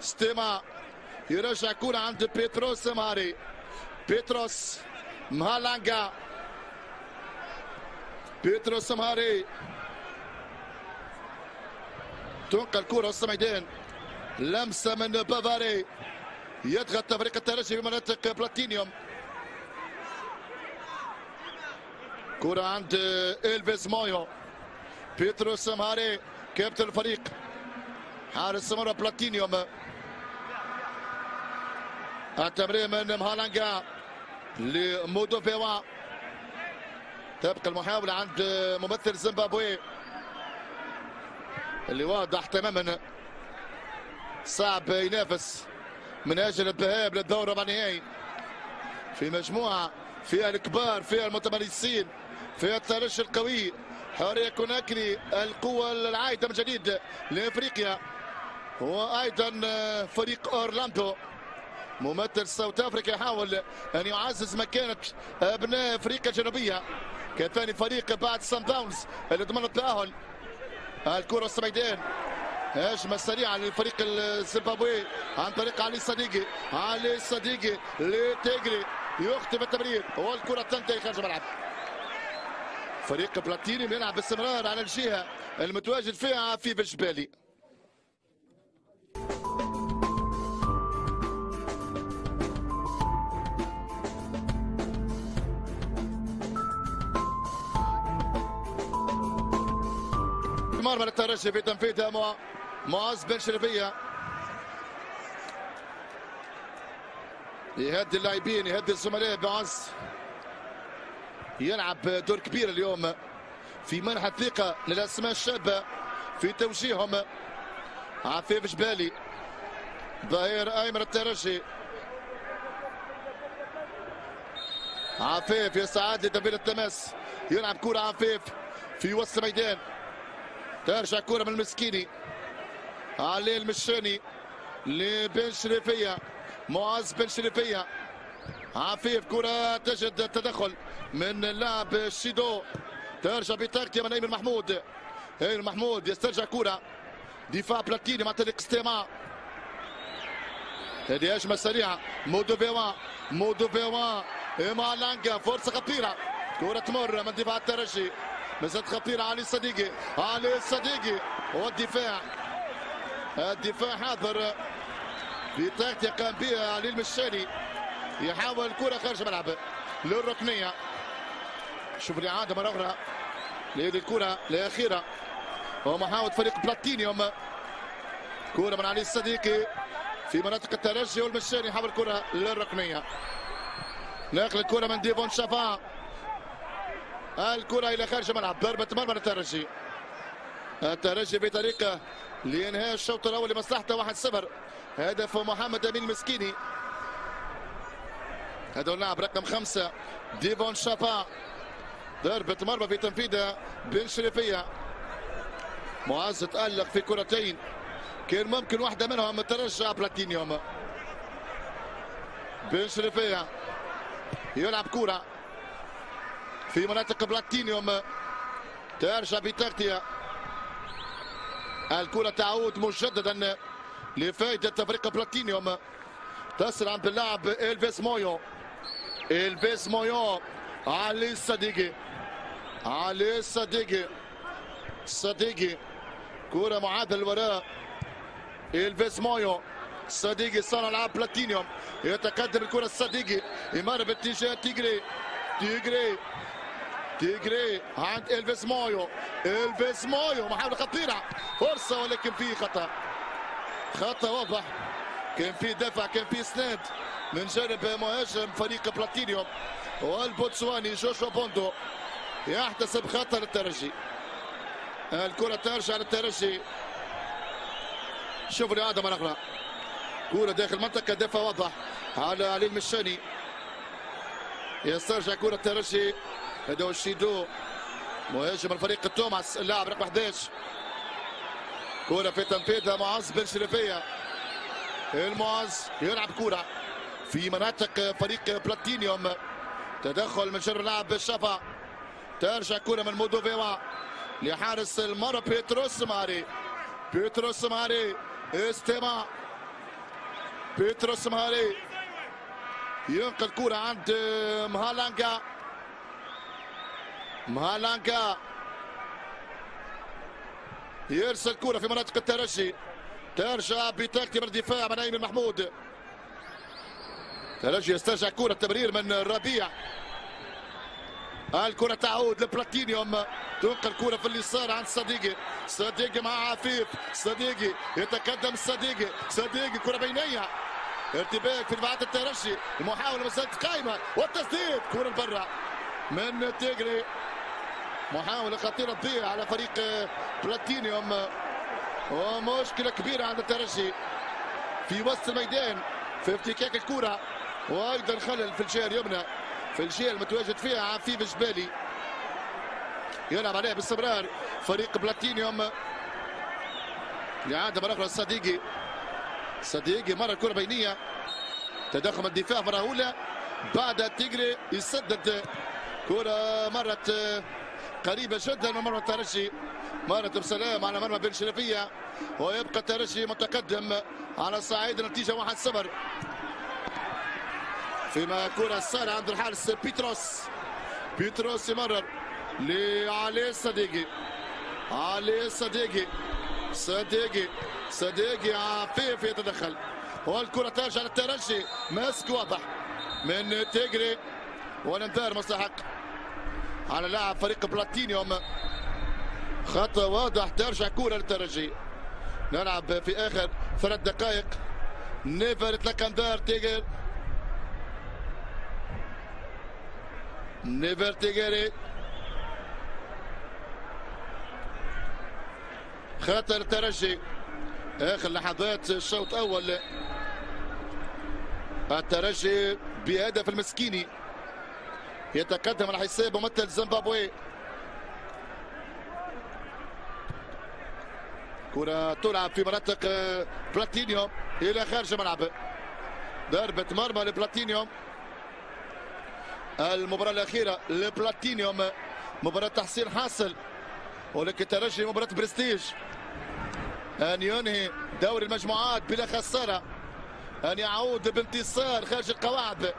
ستيما يرجع كرة عند بيتروس ماري بيتروس مهالانجا. بيتروس ماري تنقل كرة وسط الميدان لمسة من بافاري. يضغط فريق الترجي في مناطق بلاتينيوم. كرة عند إلفيس مويو بيتروس ماري كابتن الفريق. حارس مرمى بلاتينيوم. التمرير من مهالانجا لمودو فيوا. تبقى المحاولة عند ممثل زيمبابوي. اللي واضح تماما. صعب ينافس من أجل الذهاب للدور ربع النهائي. في مجموعة فيها الكبار فيها المتمرسين فيها الترشي القوي. حورية كوناكري القوة العائده من جديد لإفريقيا. وأيضا فريق أورلاندو. ممثل ساوث أفريقيا يحاول أن يعزز مكانة أبناء أفريقيا الجنوبية. كثاني فريق بعد سان داونز اللي ضمن التأهل. الكرة السويدان هجمة سريعة للفريق الزيمبابوي عن طريق علي صديقي. علي صديقي لتيجري. يختم التمرير والكرة تنتهي خارج الملعب. فريق بلاتيني يلعب باستمرار على الجهة المتواجد فيها عفيف الجبالي مرمى للترجي في تنفيذها مع معز بن شرفية. يهدي اللاعبين يهدي الزملاء. بعز يلعب دور كبير اليوم في منح الثقة للأسماء الشابة في توجيههم. عفيف جبالي ظهير أيمن الترجي. عفيف يسعد لتنفيذ التماس. يلعب كرة عفيف في وسط الميدان ترجع كرة من المسكيني. علي المشاني لبن شريفية. معز بن شريفية. عفيف كرة تجد التدخل من اللاعب شيدو. ترجع بتغطية من ايمن محمود. ايمن محمود يسترجع كرة. دفاع بلاتيني مع طريق استماع. هذه هجمة سريعة. مودو فيوا مودو فيوا مع لانجا. فرصة خطيرة. كرة تمر من دفاع الترجي. مازالت خطيرة علي الصديقي علي الصديقي والدفاع الدفاع حاضر تغطية قام بها علي المشاني يحاول الكرة خارج الملعب للركنية. شوف الإعادة مرة أخرى. لهذه الكرة الأخيرة. ومحاولة فريق بلاتينيوم. كرة من علي الصديقي في مناطق الترجي والمشاني يحاول الكرة للركنية. ناقل الكرة من ديفون شافا. الكرة إلى خارج الملعب. ضربة مرمى للترجي. الترجي بطريقة لإنهاء الشوط الأول لمصلحته 1-0 هدف محمد أمين مسكيني هذا اللاعب رقم خمسة. ديفون شابا ضربة مرمى في تنفيذها بن شريفية. معز تألق في كرتين. كان ممكن واحدة منهم ترجع بلاتينيوم. بن شريفية. يلعب كرة في مناطق بلاتينيوم. ترجع بتغطية. الكرة تعود مجددا لفائدة فريق بلاتينيوم. تصل عند اللاعب إلفيس مويو. إلفيس مويون علي الصديقي. علي الصديقي. صديقي. كرة معادلة للوراء. إلفيس مويو. صديقي صانع العاب بلاتينيوم. يتقدم الكرة الصديقي. يمر باتجاه تيجري تيجري تيجري عند إلفيس مويو إلفيس مويو محاولة خطيرة. فرصة ولكن في خطأ. خطأ واضح. كان في دفع كان في إسناد من جانب مهاجم فريق بلاتينيوم والبوتسواني جوشوا بوندو. يحتسب خطأ للترجي. الكرة ترجع للترجي. شوفوا لي آدم نقرا كرة داخل المنطقة دفع واضح على علي المشاني. يسترجع كرة الترجي. هو الشيدو مهاجم الفريق توماس اللاعب رقم 11 كرة في تنفيذها معز بن شريفية. المعز يلعب كرة في مناطق فريق بلاتينيوم. تدخل من شر اللاعب شافا ترجع كرة من مودوفيوا لحارس المرمى بيتروس ماري. بيتروس ماري ستيما بيتروس ماري. ينقل كرة عند مهالانجا. مهالانجا يرسل كرة في مناطق الترجي. ترجع بتكتيك الدفاع من أيمن محمود. ترجي يسترجع كرة تمرير من ربيع. الكرة تعود لبلاتينيوم. تنقل كرة في اليسار عند صديقي. صديقي مع عفيف. صديقي يتقدم صديقي. صديقي كرة بينية. ارتباك في دفاعات الترجي. المحاولة مسألة قائمة. والتسديد. كرة لبرا من تيجري محاولة خطيرة تضيع على فريق بلاتينيوم. ومشكلة كبيرة عند الترجي في وسط الميدان في افتكاك الكرة. وأيضا خلل في الجهة اليمنى في الجهة المتواجد فيها عفيف جبالي. يلعب عليها باستمرار فريق بلاتينيوم. لعادة مرة أخرى صديقي. صديقي مرة كرة بينية. تدخل الدفاع مرة أولى بعد تيجري يسدد كرة مرت قريبة جدا من مرمى الترجي مرت بسلام على مرمى بن شرفية. ويبقى الترجي متقدم على صعيد النتيجة 1-0 فيما كرة سارة عند الحارس بيتروس. بيتروس يمرر لعلي الصديقي. علي الصديقي. صديقي. صديقي عفيف يتدخل. والكرة ترجع للترجي ماسك واضح من تيجري والانذار مستحق على لاعب فريق بلاتينيوم. خطأ واضح ترجع كرة للترجي. نلعب في آخر ثلاث دقائق. نيفر يتلقى انذار تيجر نيفر تيجيري خاطر الترجي آخر لحظات الشوط الأول. الترجي بهدف المسكيني. يتقدم على حساب ممثل زيمبابوي. كرة تلعب في مناطق بلاتينيوم إلى خارج الملعب. ضربة مرمى لبلاتينيوم المباراة الأخيرة لبلاتينيوم مباراة تحصيل حاصل. ولكن ترجي مباراة برستيج. أن ينهي دوري المجموعات بلا خسارة. أن يعود بانتصار خارج القواعد.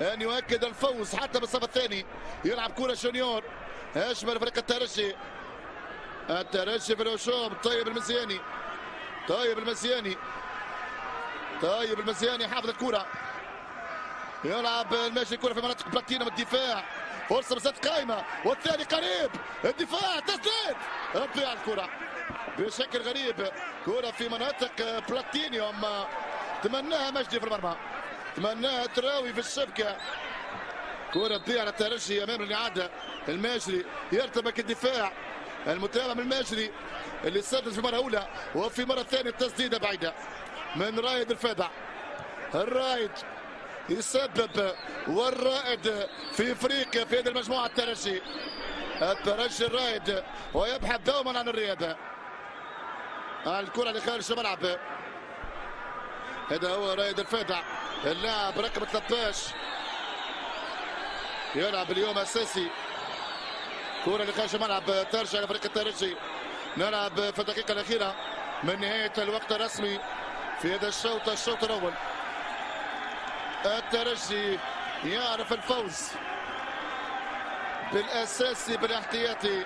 أن يؤكد الفوز حتى بالصف الثاني. يلعب كرة جونيور. أجمل فريق الترجي. الترجي في الهجوم. طيب المزياني. طيب المزياني. طيب المزياني حافظ الكرة يلعب الماشي الكره في مناطق بلاتينيوم الدفاع. فرصة مسات قائمه والثاني قريب. الدفاع. تسديد. تضيع الكره بشكل غريب. كره في مناطق بلاتينيوم. تمناها مجدي في المرمى. تمناها تراوي في الشبكه كرة تضيع على الترجي أمام الإعادة. الماجري يرتبك الدفاع. المتابع من الماجري اللي سدد في مرة أولى. وفي مرة ثانية تسديده بعيدة. من رايد الفادع الرايد يسبب والرائد في إفريقيا في هذه المجموعة الترجي الترجي الرائد ويبحث دوما عن الريادة. الكرة لخارج الملعب. هذا هو رائد الفادع اللاعب رقم 13 يلعب اليوم اساسي كرة لخارج الملعب ترجع لفريق الترجي. نلعب في الدقيقة الأخيرة من نهاية الوقت الرسمي في هذا الشوط الشوط الأول. الترجي يعرف الفوز بالأساسي بالاحتياطي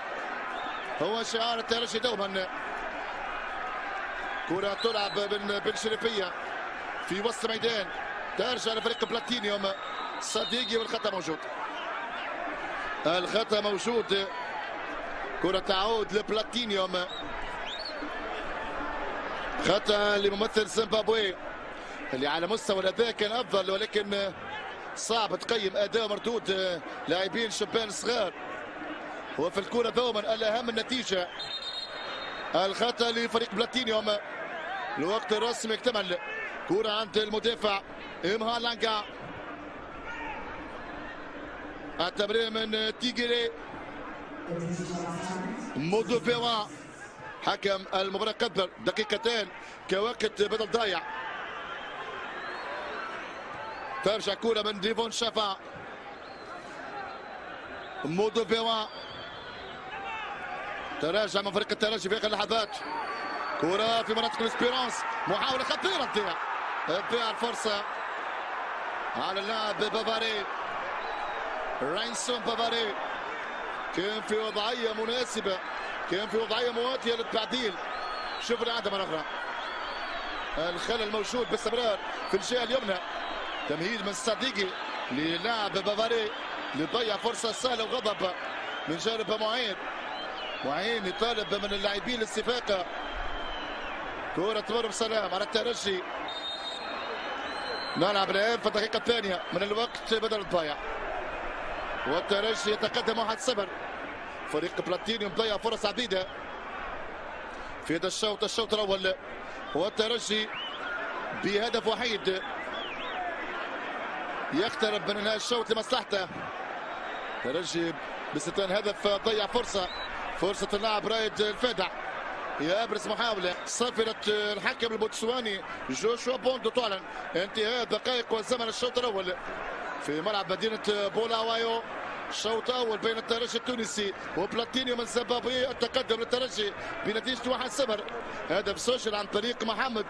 هو شعار الترجي دوما. كرة تلعب بن شريفية في وسط الميدان ترجع لفريق بلاتينيوم. صديقي والخطأ موجود. الخطأ موجود. كرة تعود لبلاتينيوم. خطأ لممثل زيمبابوي اللي على مستوى الأداء كان أفضل ولكن صعب تقيم أداء مردود لاعبين شبان صغار. وفي الكرة دوما الأهم النتيجة. الخطأ لفريق بلاتينيوم. الوقت الرسمي اكتمل. كرة عند المدافع إمها لانجا التمرير من تيجيري مودوفيوا حكم المباراة قدر دقيقتين كوقت بدل ضايع ترجع كرة من ديفون شافا مودوفيوا تراجع من فريق الترجي في اخر اللحظات كرة في مناطق الاسبيرونس محاولة خطيرة تضيع تضيع الفرصة على اللاعب بافاري راينسون بافاري. كان في وضعية مناسبة كان في وضعية مواتية للتعديل. شوف الإعادة مرة أخرى. الخلل موجود باستمرار في الجهة اليمنى. تمهيد من صديقي للاعب بافاري لضيع فرصة سهلة وغضب من جانب معين. معين يطالب من اللاعبين الاستفاقة. كرة تمر بسلام على الترجي. نلعب الآن في الدقيقة الثانية. من الوقت بدل الضايع. والترجي يتقدم 1-0 فريق بلاتينيوم ضيع فرص عديدة. في هذا الشوط الشوط الأول. والترجي بهدف وحيد. يقترب من انهاء الشوط لمصلحته. الترجي باستثناء هدف ضيع فرصة. فرصة اللاعب رايد الفادع يابرز محاولة صفرت الحكم البوتسواني جوشوا بوندو تعلن انتهاء دقائق وزمن الشوط الأول في ملعب مدينة بولاوايو. شوط أول بين الترجي التونسي وبلاتينيوم الزيمبابوي التقدم للترجي بنتيجة 1-0 هدف سجل عن طريق محمد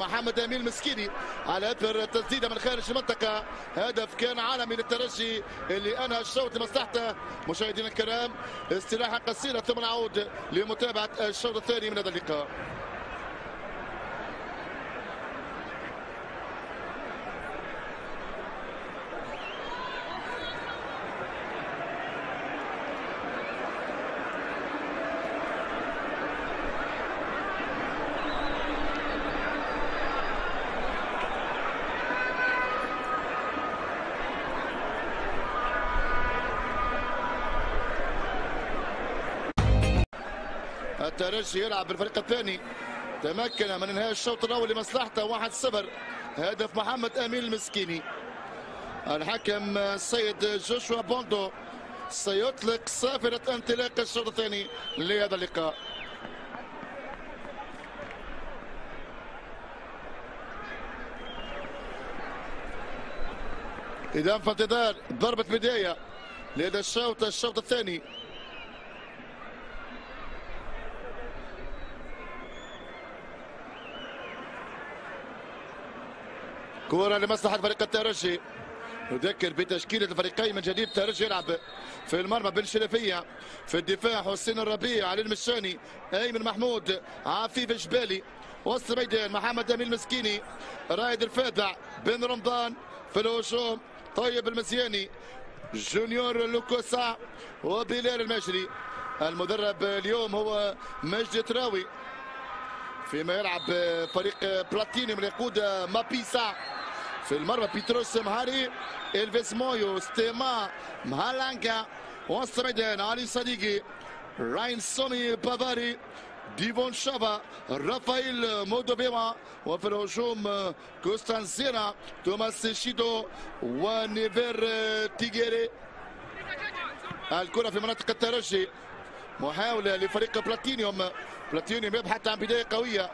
محمد أمين مسكيني على أثر تسديده من خارج المنطقة هدف كان عالمي للترجي اللي أنهى الشوط لمصلحته. مشاهدينا الكرام استراحة قصيرة ثم نعود لمتابعة الشوط الثاني من هذا اللقاء. الترجي يلعب بالفريق الثاني. تمكن من انهاء الشوط الأول لمصلحته. 1-0 هدف محمد أمين المسكيني. الحكم السيد جوشوا بوندو سيطلق صافرة انطلاق الشوط الثاني لهذا اللقاء. إذا في انتظار ضربة بداية لهذا الشوط الشوط الثاني. كرة لمصلحة فريق الترجي. نذكر بتشكيلة الفريقين من جديد الترجي يلعب في المرمى بن شرفية في الدفاع حسين الربيع علي المشاني أيمن محمود عفيف جبالي وسط الميدان محمد أمين المسكيني رايد الفادع بن رمضان في الهجوم طيب المزياني جونيور لوكوسا وبلال المجري. المدرب اليوم هو مجدي تراوي. فيما يلعب فريق بلاتينيوم يقود مابيسا. في المرمى بيتروس مهاري إلفيس مويو ستيما مهالانكا وسط ميدان علي صديقي راين سومي بافاري ديفون شافا رافائيل مودوبيما وفي الهجوم كوستانسينا توماس شيدو ونيفير تيجيري الكرة في مناطق الترجي محاولة لفريق بلاتينيوم. بلاتينيوم يبحث عن بداية قوية.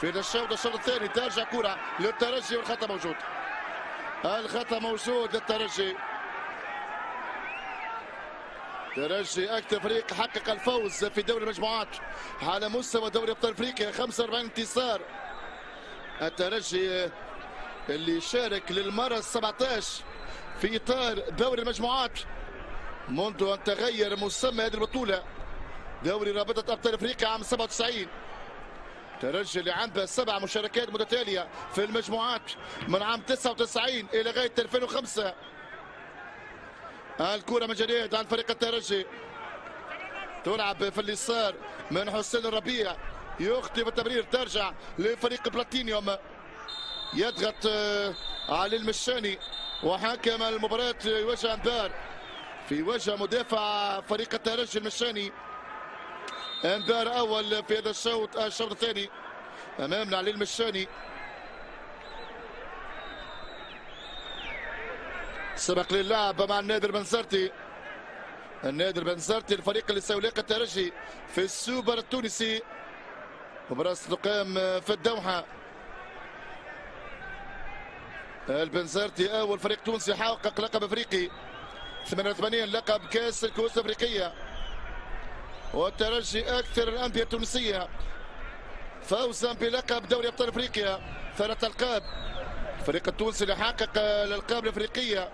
في الشوط الشوط الثاني ترجع كرة للترجي والخطأ موجود. الخطأ موجود للترجي. ترجي أكثر فريق حقق الفوز في دوري المجموعات على مستوى دوري أبطال أفريقيا. 45 انتصار. الترجي اللي شارك للمرة 17 في إطار دوري المجموعات منذ أن تغير مسمى هذه البطولة. دوري رابطة أبطال أفريقيا عام 97 ترجي اللي عنده سبع مشاركات متتالية في المجموعات من عام 99 إلى لغايه 2005 الكرة من جديد عن فريق الترجي. تلعب في اليسار من حسين الربيع. يخطي التمرير ترجع لفريق بلاتينيوم. يضغط آه، علي المشاني. وحكم المباراة يوجه انذار في وجه مدافع فريق الترجي المشاني. انذار اول في هذا الشوط الشوط الثاني. امامنا علي المشاني. سبق للعب مع النادر بنزرتي النادر بنزرتي الفريق اللي سيلاقي الترجي في السوبر التونسي. مباراة تقام في الدوحة. البنزرتي أول فريق تونسي حقق لقب أفريقي. 88 لقب كأس الكؤوس الأفريقية. والترجي أكثر الأندية التونسية. فوزا بلقب دوري أبطال أفريقيا. ثلاث القاب. الفريق التونسي اللي حقق الالقاب الأفريقية.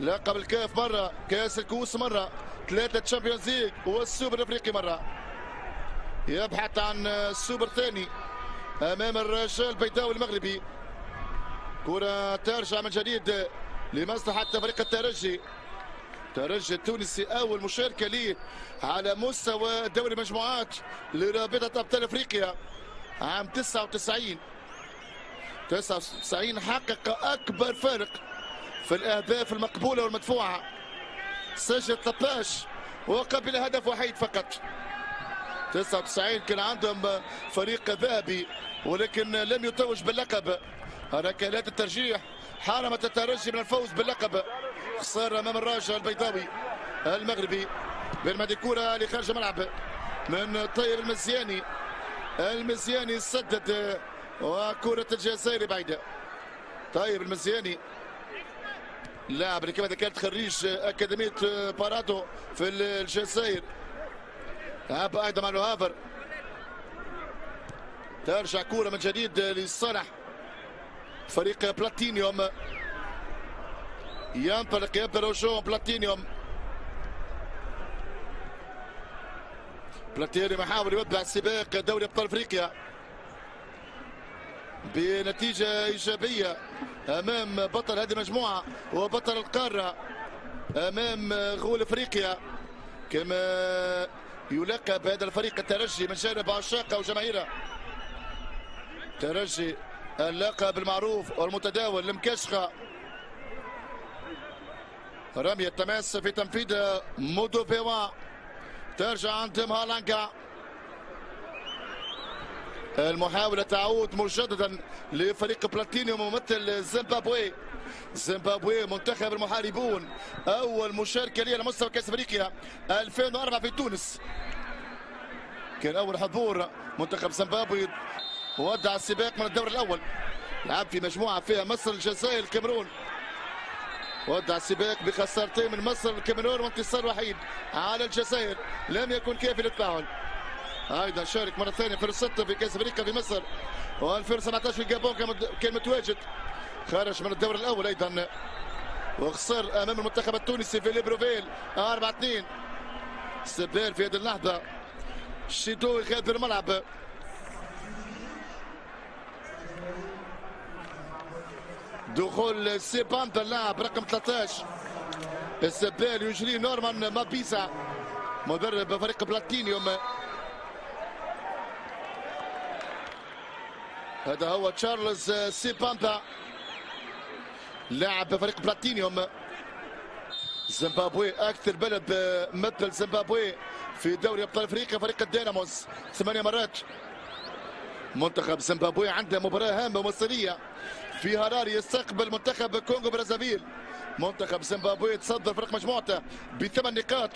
لقب الكاف مرة. كأس الكؤوس مرة. ثلاثة Champions League والسوبر الافريقي مرة. يبحث عن السوبر ثاني أمام الرجاء البيضاوي المغربي. كرة ترجع من جديد لمصلحة فريق الترجي. الترجي التونسي أول مشاركة ليه على مستوى دوري مجموعات لرابطة أبطال أفريقيا عام 99 99 حقق أكبر فارق في الأهداف المقبولة والمدفوعة. سجل 13 وقبل هدف وحيد فقط. 99 كان عندهم فريق ذهبي ولكن لم يتوج باللقب. ركلات الترجيح حارمت الترجي من الفوز باللقب. خسارة أمام الراجة البيضاوي المغربي. بالمدي كرة لخارج الملعب من طيب المزياني. المزياني سدد وكرة الجزائري بعيدة. طيب المزياني. لاعب اللي كما ذكرت خريج أكاديمية بارادو في الجزائر. لعب أيضا مع هافر ترجع كرة من جديد لصالح. فريق بلاتينيوم. ينطلق رجوع بلاتينيوم بلاتينيوم يحاول يوضع سباق دوري ابطال افريقيا بنتيجة إيجابية أمام بطل هذه المجموعة وبطل القارة أمام غول أفريقيا كما يلقب هذا الفريق الترجي من جانب عشاقه وجماهيره ترجي اللقب المعروف والمتداول المكشخة رمية تماس في تنفيذ مودو بيوا ترجع عند مهالانكا المحاولة تعود مجددا لفريق بلاتينيوم ممثل زيمبابوي. زيمبابوي منتخب المحاربون أول مشاركة لي على مستوى كأس أفريقيا 2004 في تونس. كان أول حضور منتخب زيمبابوي. ودع السباق من الدور الأول. لعب في مجموعة فيها مصر الجزائر الكاميرون. ودع السباق بخسارتين من مصر الكاميرون وانتصار وحيد على الجزائر. لم يكن كافي للتأهل. أيضا شارك مرة ثانية في في كأس افريقيا في مصر. و2017 في الجابون كان متواجد. خرج من الدور الأول أيضا. وخسر أمام المنتخب التونسي في ليبروفيل 4 2 استبدال في هذه اللحظة. شيدو يغادر الملعب. دخول سيبان اللاعب رقم 13 استبدال يجري نورمان مابيسا مدرب فريق بلاتينيوم. هذا هو تشارلز سيباندا لاعب فريق بلاتينيوم. زيمبابوي أكثر بلد مثل زيمبابوي في دوري أبطال أفريقيا فريق الديناموس. ثمانية مرات. منتخب زيمبابوي عنده مباراة هامة ومصيريه في هراري يستقبل منتخب كونغو برازافيل منتخب زيمبابوي يتصدر فريق مجموعته بثمان نقاط.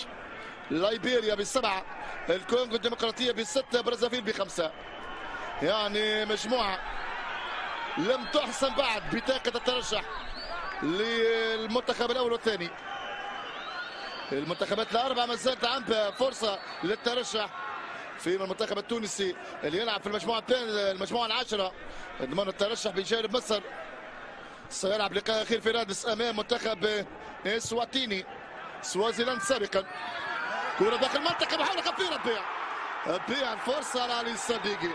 لايبيريا بسبعة الكونغو الديمقراطية بستة برازافيل بخمسة. يعني مجموعة لم تحسن بعد بطاقة الترشح للمنتخب الأول والثاني. المنتخبات الأربعة ما زالت عندها فرصة للترشح. في المنتخب التونسي اللي يلعب في المجموعة الثانية المجموعة العاشرة. ضمن الترشح بجانب مصر سيلعب لقاء أخير في رادس أمام منتخب إسواتيني سوازيلاند سابقا. كرة داخل المنطقة محاولة خطيرة تبيع تبيع الفرصة على علي الصديقي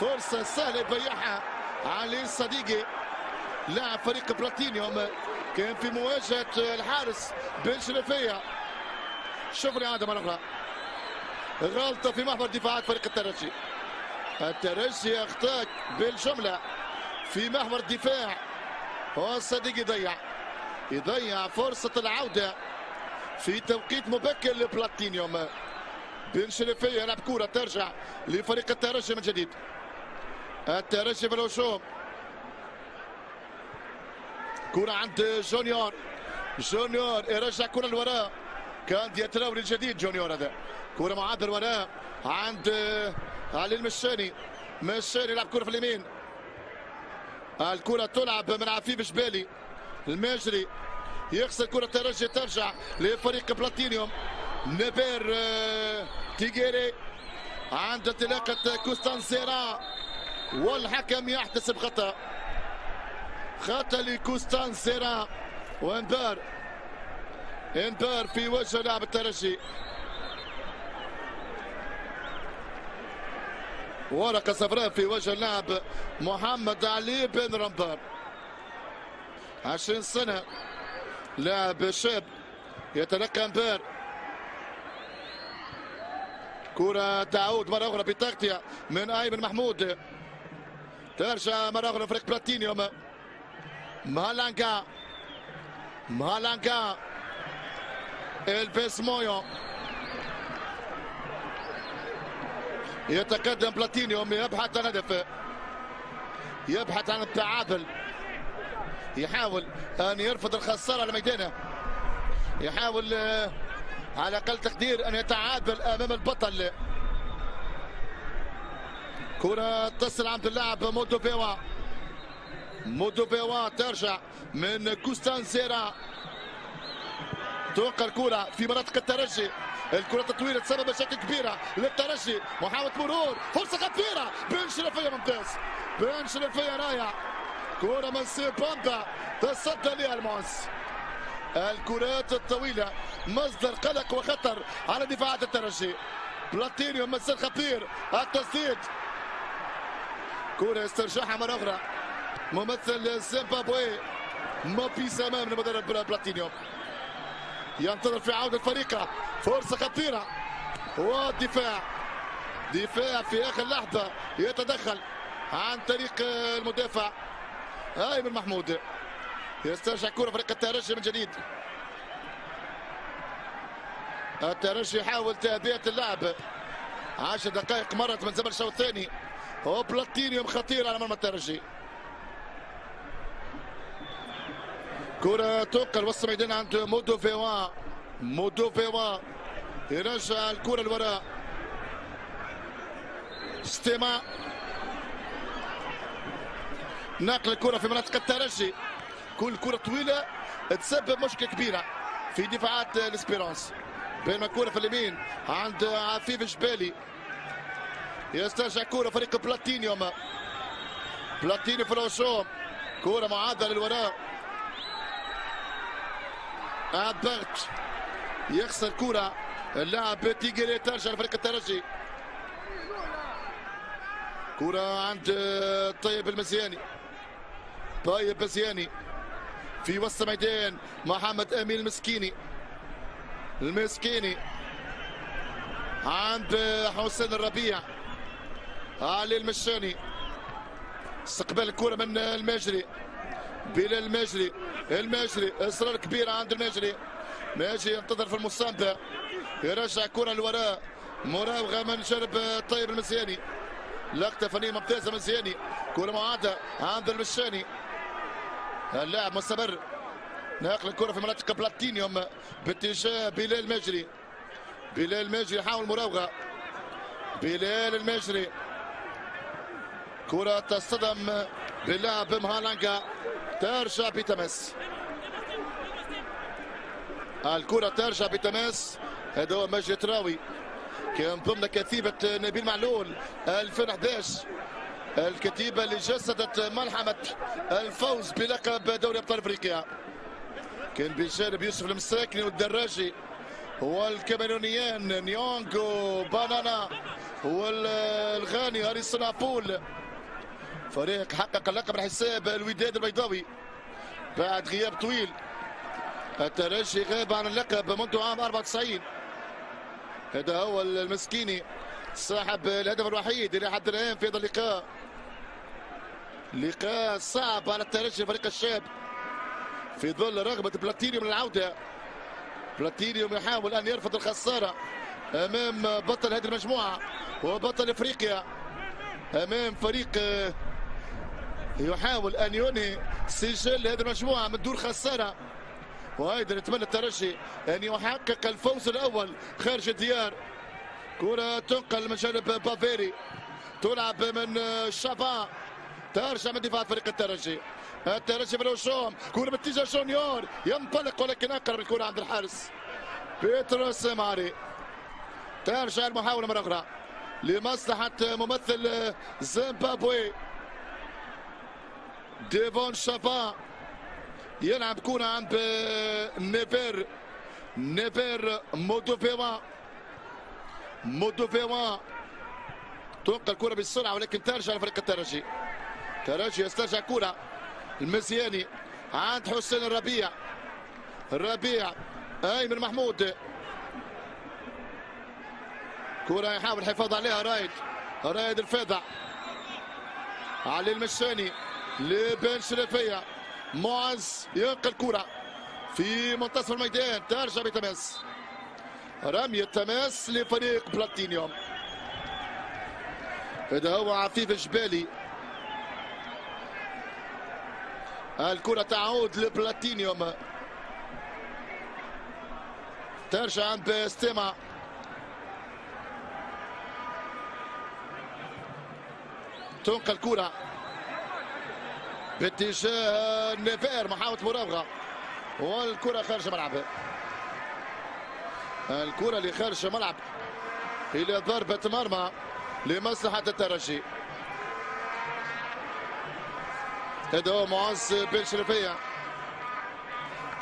فرصة سهلة يبيعها علي الصديقي لاعب فريق بلاتينيوم كان في مواجهة الحارس بن شرفية شوف الإعادة مرة أخرى غلطة في محور دفاعات فريق الترجي. الترجي اخطاك بالجملة في محور الدفاع والصديق يضيع. يضيع فرصة العودة في توقيت مبكر لبلاتينيوم بن شرفية يلعب كرة ترجع لفريق الترجي من جديد. الترجي في الهجوم. كرة عند جونيور. جونيور يرجع كرة لوراء كان دياتراوري الجديد جونيور هذا كرة معاد لوراء عند علي المشاني مشاني يلعب كرة في اليمين. الكرة تلعب من عفيف جبالي. المجري. يخسر كرة ترجي ترجع لفريق بلاتينيوم. نبير آه، تيجيري عند انطلاقة كوستانسيرا. والحكم يحتسب خطأ. خطأ لكوستانسيرا. وأنبار. انبار في وجه لاعب الترجي. ورقة صفراء في وجه اللاعب محمد علي بن رمضان. 20 سنة لاعب شاب يتلقى إنذار كرة تعود مرة أخرى بتغطية من أيمن محمود. ترجع مرة أخرى فريق بلاتينيوم. مالانكا مالانكا إلفيس مويو. يتقدم بلاتينيوم يبحث عن هدف. يبحث عن التعادل. يحاول أن يرفض الخسارة على ميدانه يحاول آه، على أقل تقدير أن يتعادل أمام البطل. كرة تصل عند اللاعب مودو بيوا مودو بيوا ترجع من كوستان زيرا توقع الكرة في مناطق الترجي. الكرة تطويل تسبب مشاكل كبيرة للترجي. محاولة مرور فرصة خطيرة بن شرفية ممتاز. بن شرفية رايع. كرة من سي تصدى لها المونس. الكرات الطويلة. مصدر قلق وخطر على دفاعات الترجي. بلاتينيو ممثل خطير التسديد. كرة استرجعها مرة أخرى. ممثل زيمبابوي موبيس أمام المدرب بلاتينيو. ينتظر في عودة فريقه. فرصة خطيرة. والدفاع دفاع في آخر لحظة. يتدخل عن طريق المدافع. ايمن محمود يسترجع كرة فريق الترجي من جديد. الترجي يحاول تأدية اللعب. عشر دقائق مرت من زمن الشوط الثاني. وبلاتينيوم خطير على مرمى الترجي. كرة تنقل وسط ميدان عند مودو فيوا مودو فيوا يرجع الكرة لوراء ستيما. نقل الكرة في مناطق الترجي. كل كرة طويلة تسبب مشكلة كبيرة في دفاعات الاسبيرونس بينما الكرة في اليمين عند عفيف جبالي يسترجع كرة فريق بلاتينيوم. بلاتينيوم في الهجوم. كرة معادلة للوراء. ابرت يخسر كرة. اللاعب تيجري ترجع لفريق الترجي. كرة عند طيب المزياني. طيب المزياني في وسط ميدان محمد أمين المسكيني. المسكيني عند حسين الربيع. علي المشاني. استقبال الكرة من المجري. بلال المجري. المجري. إصرار كبير عند المجري. ماجي ينتظر في المصامبة يرجع كرة لوراء مراوغة من جانب طيب المزياني. لقطة فنية ممتازة مزياني كرة معادة عند المشاني. اللاعب مستمر. ناقل الكرة في مناطق بلاتينيوم باتجاه بلال المجري. بلال المجري يحاول مراوغة. بلال المجري. كرة تصطدم باللاعب مهالانجا. ترجع بتماس الكرة ترجع بتماس هذا هو مجد تراوي كان ضمن كتيبة نبيل معلول 2011 الكتيبة اللي جسدت ملحمة الفوز بلقب دوري أبطال أفريقيا. كان بجانب يوسف المساكني والدراجي والكاميرونيان نيونغو بانانا والغاني هاري سنابول فريق حقق اللقب على حساب الوداد البيضاوي بعد غياب طويل. الترجي غاب عن اللقب منذ عام 94 هذا هو المسكيني صاحب الهدف الوحيد إلى حد الآن في هذا اللقاء. لقاء صعب على الترجي فريق الشاب في ظل رغبة بلاتينيوم للعودة بلاتينيوم يحاول أن يرفض الخسارة أمام بطل هذه المجموعة وبطل إفريقيا. أمام فريق يحاول أن ينهي سجل هذه المجموعة من دون خسارة. وأيضا يتمنى الترجي أن يحقق الفوز الأول خارج الديار. كرة تنقل من جانب بافيري. تلعب من شافا. ترجع من دفاع فريق الترجي. الترجي في الهجوم. كرة باتجاه جونيور. ينطلق ولكن أقرب الكرة عند الحارس. بيتروس ماري. ترجع المحاولة مرة أخرى لمصلحة ممثل زيمبابوي. ديفون شافا يلعب كرة عند نيفير. نيفير مودوفيوا. مودوفيوا. تنقل الكرة بسرعة ولكن ترجع لفريق الترجي. الترجي يسترجع كرة. المزياني عند حسين الربيع. الربيع أيمن محمود. كرة يحاول الحفاظ عليها رايد. رايد الفاضع علي المشاني لبن شرفيه معز ينقل كرة في منتصف الميدان. ترجع بتماس رمية تماس لفريق بلاتينيوم هذا هو عفيف الجبالي الكرة تعود لبلاتينيوم ترجع عند ستيما تنقل كرة باتجاه نيفير محاولة مراوغة. والكرة خارج الملعب. الكرة اللي خارج الملعب. إلى ضربة مرمى لمصلحة الترجي. هذا هو معز بن شرفية.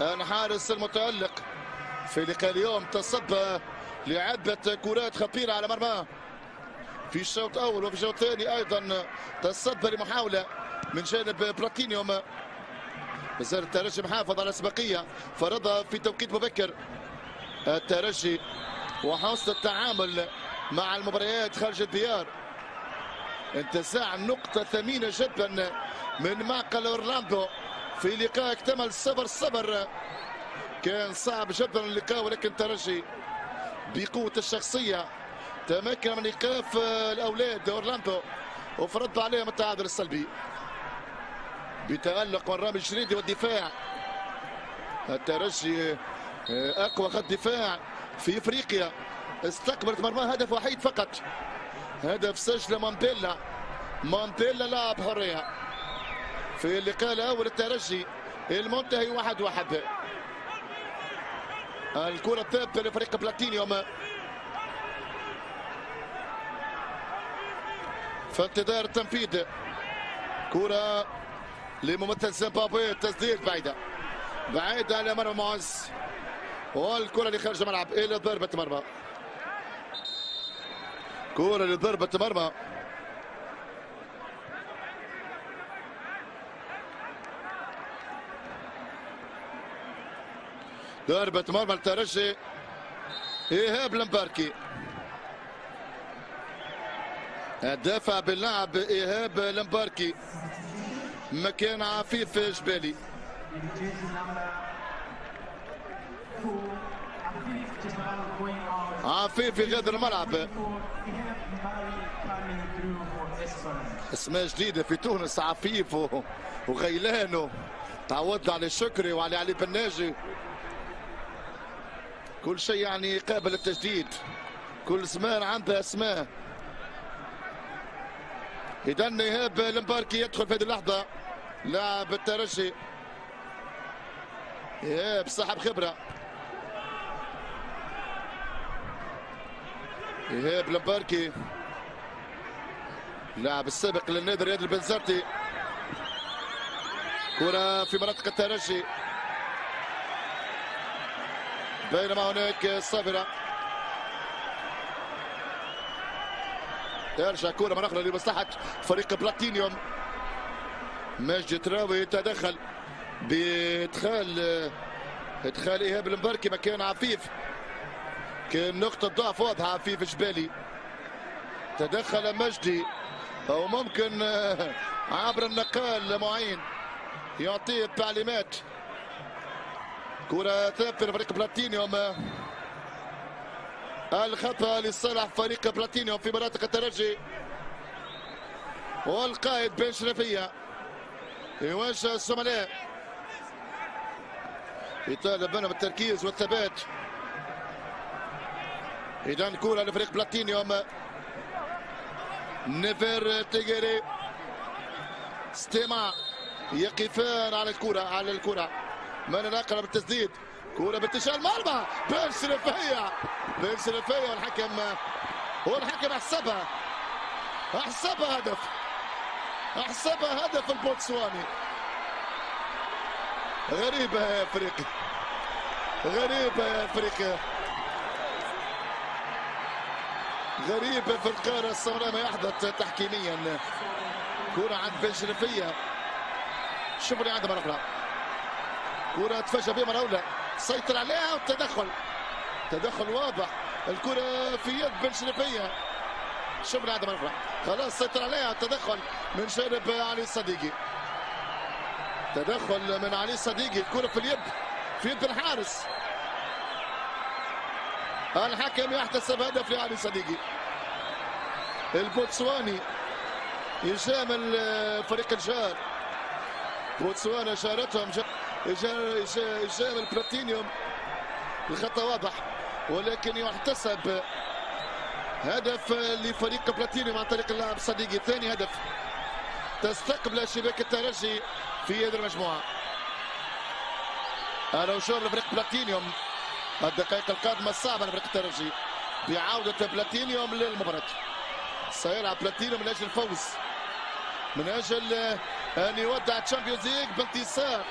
الحارس المتألق في لقاء اليوم. تصدى لعدة كرات خطيرة على مرماه. في الشوط الأول وفي الشوط الثاني أيضا تصدى لمحاولة. من جانب بلاتينيوم مازال الترجي محافظ على السباقية فرضها في توقيت مبكر. الترجي وحسن التعامل مع المباريات خارج الديار. انتزاع نقطة ثمينة جدا من معقل أورلاندو في لقاء اكتمل صفر صفر كان صعب جدا اللقاء ولكن الترجي بقوة الشخصية تمكن من إيقاف الأولاد أورلاندو وفرض عليهم التعادل السلبي. بتألق من رامي الشريدي والدفاع. الترجي آه، أقوى خط دفاع في إفريقيا. استقبلت مرمى هدف وحيد فقط. هدف سجل مانتيلا مانتيلا لاعب حرية. في اللقاء الأول الترجي المنتهي واحد واحد. الكرة الثابتة لفريق بلاتينيوم. في انتظار التنفيذ. كرة لممثل زيمبابوي التسديد بعيدة. بعيدة على مرمى معز. والكرة اللي خارج الملعب إلى ضربة مرمى. كرة لضربه مرمى. ضربة مرمى الترجي إيهاب لمباركي. الدافع باللعب إيهاب لمباركي. مكان عفيف جبالي. عفيف يغادر الملعب. اسماء جديدة في تونس عفيف وغيلان تعودنا على الشكري وعلى علي بناجي. كل شيء يعني قابل للتجديد. كل زمان عندها أسماء. اذا إيهاب المباركي يدخل في هذه اللحظة. لاعب الترجي ايهاب صاحب خبرة. ايهاب المباركي اللاعب السابق للنادي رياض البنزرتي. كرة في منطقة الترجي. بينما هناك صابرة. يرجع كرة مرة أخرى لمصلحة فريق بلاتينيوم. مجد تراوي تدخل بإدخال إدخال إيهاب المبركي مكان عفيف. كان نقطة ضعف واضحة عفيف جبالي. تدخل مجدي. أو ممكن عبر النقال معين. يعطيه التعليمات. كرة ثابتة لفريق بلاتينيوم. الخطأ لصالح فريق بلاتينيوم في مناطق الترجي. والقائد بن شرفية. يواجه الزملاء يطالب منهم بالتركيز والثبات. إذا كرة لفريق بلاتينيوم نيفير تيجيري ستيما يقفان على الكرة على الكرة من الأقرب التسديد كرة باتجاه المرمى. بن شرفية بن شرفية والحكم والحكم حسبها حسبها هدف. حسبها هدف البوتسواني. غريبة يا افريقيا غريبة يا افريقيا غريبة في القارة السمراء ما يحدث تحكيميا. كرة عند بن شرفية. شوفوا اللي عندها مرة أخرى. كرة تفاجأ بها مرة أولى. سيطر عليها والتدخل. تدخل واضح. الكرة في يد بن شرفية. شوف مرة أخرى خلاص سيطر عليها التدخل من جانب علي الصديقي تدخل من علي الصديقي الكرة في اليد في يد الحارس الحكم يحتسب هدف لعلي صديقي البوتسواني يجامل فريق الجار بوتسوانا جارتهم يجامل بلاتينيوم الخطا واضح ولكن يحتسب هدف لفريق بلاتينيوم عن طريق اللاعب صديقي. ثاني هدف تستقبل شباك الترجي في هذه المجموعة. وشور لفريق بلاتينيوم. الدقائق القادمة الصعبه لفريق الترجي. بعودة بلاتينيوم للمباراة. سيلعب بلاتينيوم من أجل الفوز. من أجل أن يودع Champions League بانتصار.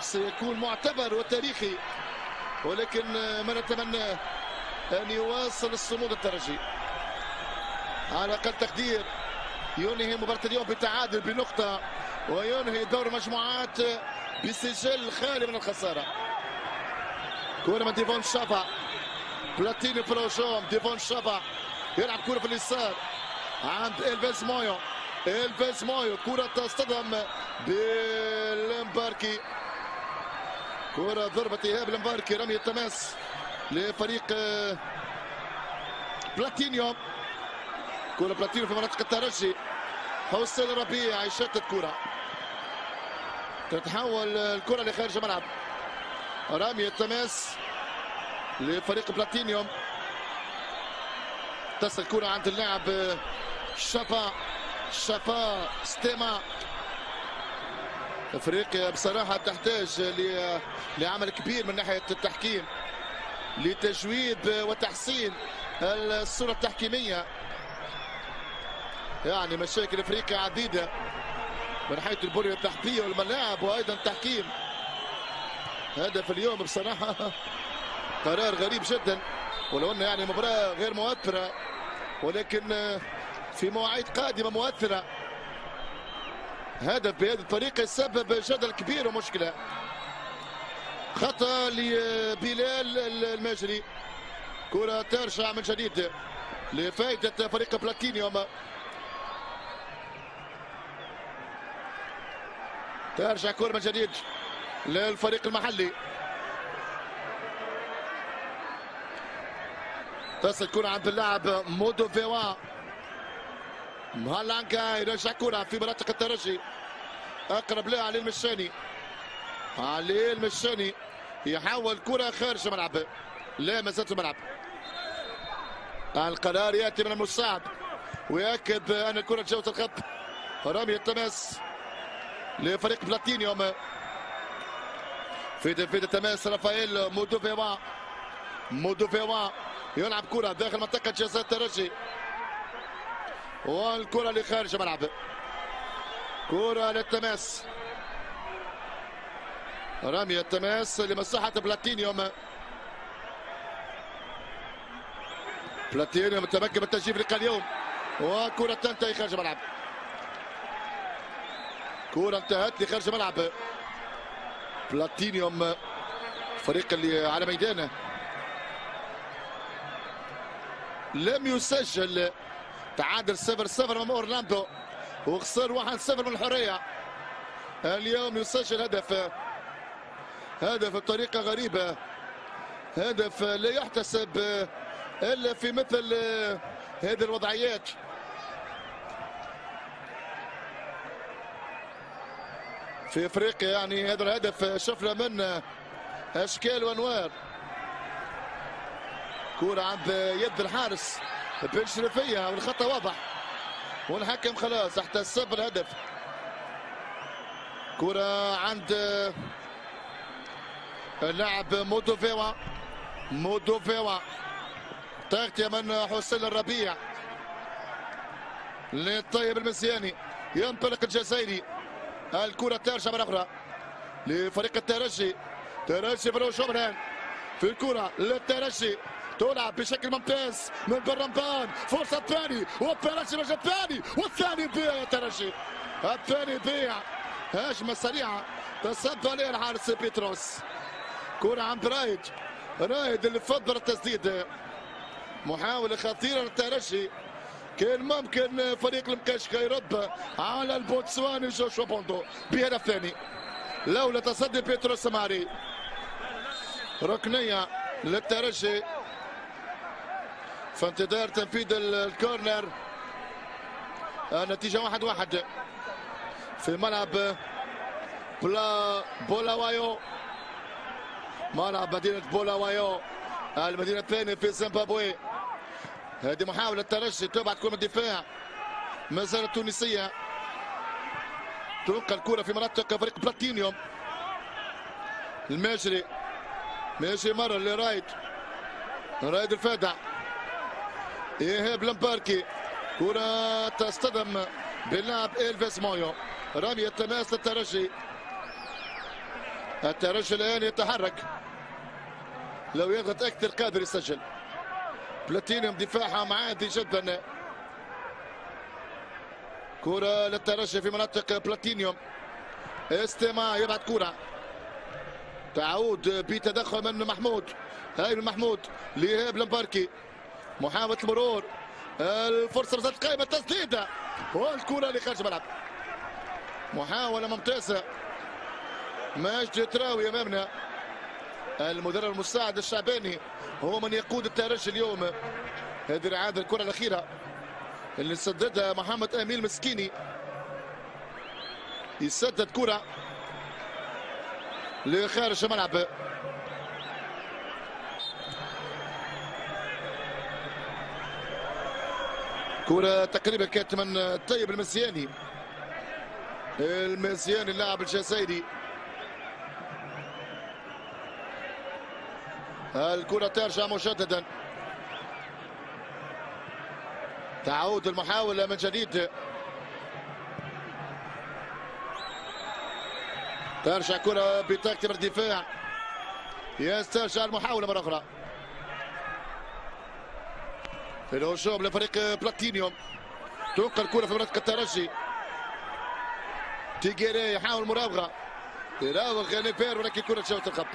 سيكون معتبر وتاريخي. ولكن ما نتمنى أن يواصل الصمود الترجي. على أقل تقدير. ينهي مباراة اليوم بتعادل بنقطة وينهي دور مجموعات بسجل خالي من الخسارة. كره من ديفون شافا بلاتيني بروجوم ديفون شافا يلعب كره في اليسار. عند الفيز مويو. الفيز مويو كره تصطدم بالمباركي كره ضربة ايهاب المباركي رمي التماس لفريق بلاتينيوم كره بلاتينيوم في مناطق الترجي. حسين ربيع يشتت كره تتحول الكرة لخارج الملعب. رمي التماس لفريق بلاتينيوم تصل الكرة عند اللاعب شفا شفا ستيما. افريقيا بصراحة تحتاج لعمل كبير من ناحية التحكيم. لتجويد وتحسين الصورة التحكيمية. يعني مشاكل افريقيا عديدة من حيث البنية التحتية والملاعب وأيضا التحكيم هدف اليوم بصراحة قرار غريب جدا. ولو انه يعني مباراة غير مؤثرة ولكن في مواعيد قادمة مؤثرة هدف بهذه الطريقة يسبب جدل كبير ومشكلة. خطأ لبلال المجري. كرة ترجع من جديد لفائدة فريق بلاتينيوم. ترجع كرة من جديد للفريق المحلي. تصل كرة عند اللاعب مودو فيوا. مهلانكا يرجع كرة في مناطق الترجي. أقرب لها علي المشاني. علي المشاني يحاول كرة خارج الملعب. لا ما زالت الملعب. القرار يأتي من المساعد ويأكد ان الكرة تجاوز الخط رمي التماس. لفريق بلاتينيوم. في في تماس رافائيل مودوفيوا. مودوفيوا يلعب كرة داخل منطقة جزاء الترجي. والكرة لخارج الملعب. كرة للتماس. رمي التماس لمصلحة بلاتينيوم. بلاتينيوم متمكن من التسجيل في اليوم وكرة تنتهي خارج الملعب. كرة انتهت لخارج الملعب. بلاتينيوم الفريق اللي على ميدانه. لم يسجل. تعادل 0 0 امام أورلاندو. وخسر 1 0 من الحرية. اليوم يسجل هدف. هدف بطريقة غريبة. هدف لا يحتسب إلا في مثل هذه الوضعيات. في افريقيا يعني هذا الهدف شفنا منه أشكال وأنوار. كرة عند يد الحارس بن شرفية والخطة واضح. والحكم خلاص احتسب الهدف. كرة عند اللاعب مودوفيوا. مودوفيوا. تغطية من حسين الربيع. للطيب المسياني. ينطلق الجزائري. الكرة ترجع مرة أخرى لفريق الترجي. ترجي بروش شوبران في الكرة للترجي. تلعب بشكل ممتاز من برمبان فرصة ثاني والترجي رجع الثاني والثاني يضيع يا ترجي. الثاني يضيع هجمة سريعة. تصدى عليها الحارس بيتروس. كرة عند رايد. رايد اللي فضل التسديد. محاولة خطيرة للترجي. كان ممكن فريق المكشخة يرد على البوتسواني جوشوا بوندو بهدف ثاني. لولا تصدي بيترو سماري. ركنية للترجي. في انتظار تنفيذ ال corner. النتيجة واحد واحد. في ملعب بلا بولاوايو. ملعب مدينة بولاوايو. المدينة الثانية في زيمبابوي. هذه محاولة ترجي تبعد كرة الدفاع. ما زالت تونسية تلقى الكرة في منطقة فريق بلاتينيوم. الماجري ماشي مرة لرايد. رائد الفادع. إيهاب لمباركي. كرة تصطدم باللاعب إلفيس مويو. رمي التماس للترجي. الترجي الآن يتحرك. لو يضغط أكثر قادر يسجل. بلاتينيوم دفاعها معادي جدا كرة للترجي في منطقة بلاتينيوم. استماع يبعد كرة. تعود بتدخل من محمود. هاي محمود لإيهاب لمباركي. محاولة المرور الفرصة رزت قائمة تسديدة. والكرة لخارج الملعب. محاولة ممتازة. ماجد تراوي أمامنا. المدرب المساعد الشعباني. هو من يقود الترجي اليوم. هذه الإعادة الكرة الأخيرة اللي سددها محمد أمين مسكيني. يسدد كرة لخارج الملعب. كرة تقريبا كانت من الطيب المزياني. المزياني اللاعب الجزائري. الكرة ترجع مجددا. تعود المحاولة من جديد. ترجع كرة بتكتب الدفاع. يسترجع المحاولة مرة أخرى. في الهجوم لفريق بلاتينيوم. توقع الكرة في منطقة الترجي. تيجيري يحاول مراوغة. يراوغ نيفير ولكن الكرة تجاوز الخط.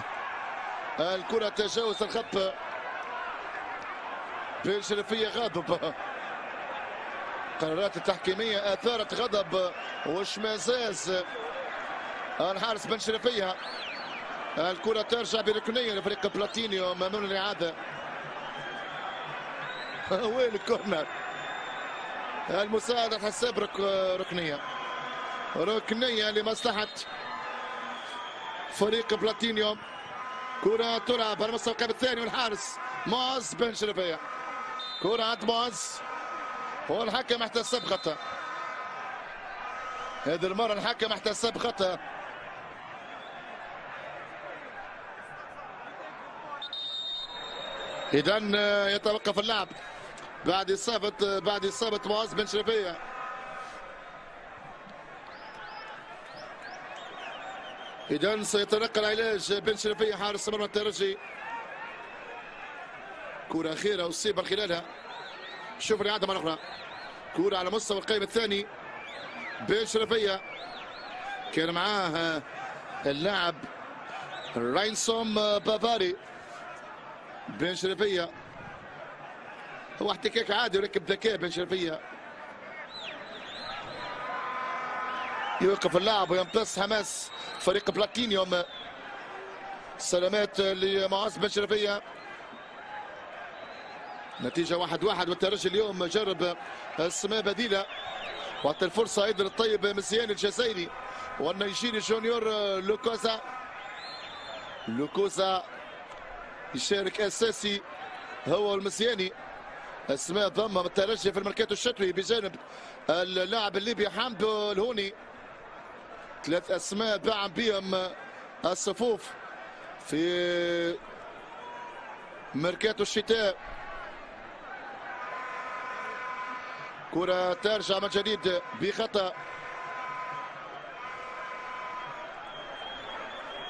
الكرة تجاوز الخط. بن شرفية غاضب. قرارات التحكيمية أثارت غضب واشمئزاز الحارس بن شرفية. الكرة ترجع بركنية لفريق بلاتينيوم من الإعادة. وين الكورنر؟ المساعدة حساب رك... ركنية. ركنية لمصلحة فريق بلاتينيوم كرة تلعب على مستوى القائم الثاني والحارس معز بن شرفية. كرة عند معز والحكم احتسب خطأ هذه المرة الحكم احتسب خطأ إذا يتوقف اللعب. بعد اصابه بعد إصابة معاذ بن شرفية. اذا سيتلقى العلاج بن شرفيه حارس مرمى الترجي. كرة أخيرة أصيب من خلالها. شوف الاعاده مرة أخرى. كرة على مستوى القائم الثاني. بن شرفيه كان معاه اللاعب راينسوم بافاري. بن شرفيه هو احتكاك عادي ولكن بذكاء بن شرفيه يوقف اللاعب ويمتص حماس فريق بلاتينيوم سلامات لمعاذ بن شرفية. نتيجة واحد واحد والترجي اليوم جرب السماء بديلة. وعطى الفرصة أيضا الطيب مسيان الجزائري والنيجيري جونيور لوكوزا. لوكوزا يشارك أساسي هو والمشاني. اسماء ضم الترجي في الميركاتو الشتوي بجانب اللاعب الليبي حامدو الهوني. ثلاث أسماء دعم بهم الصفوف في ميركاتو الشتاء. كرة ترجع من جديد بخطأ.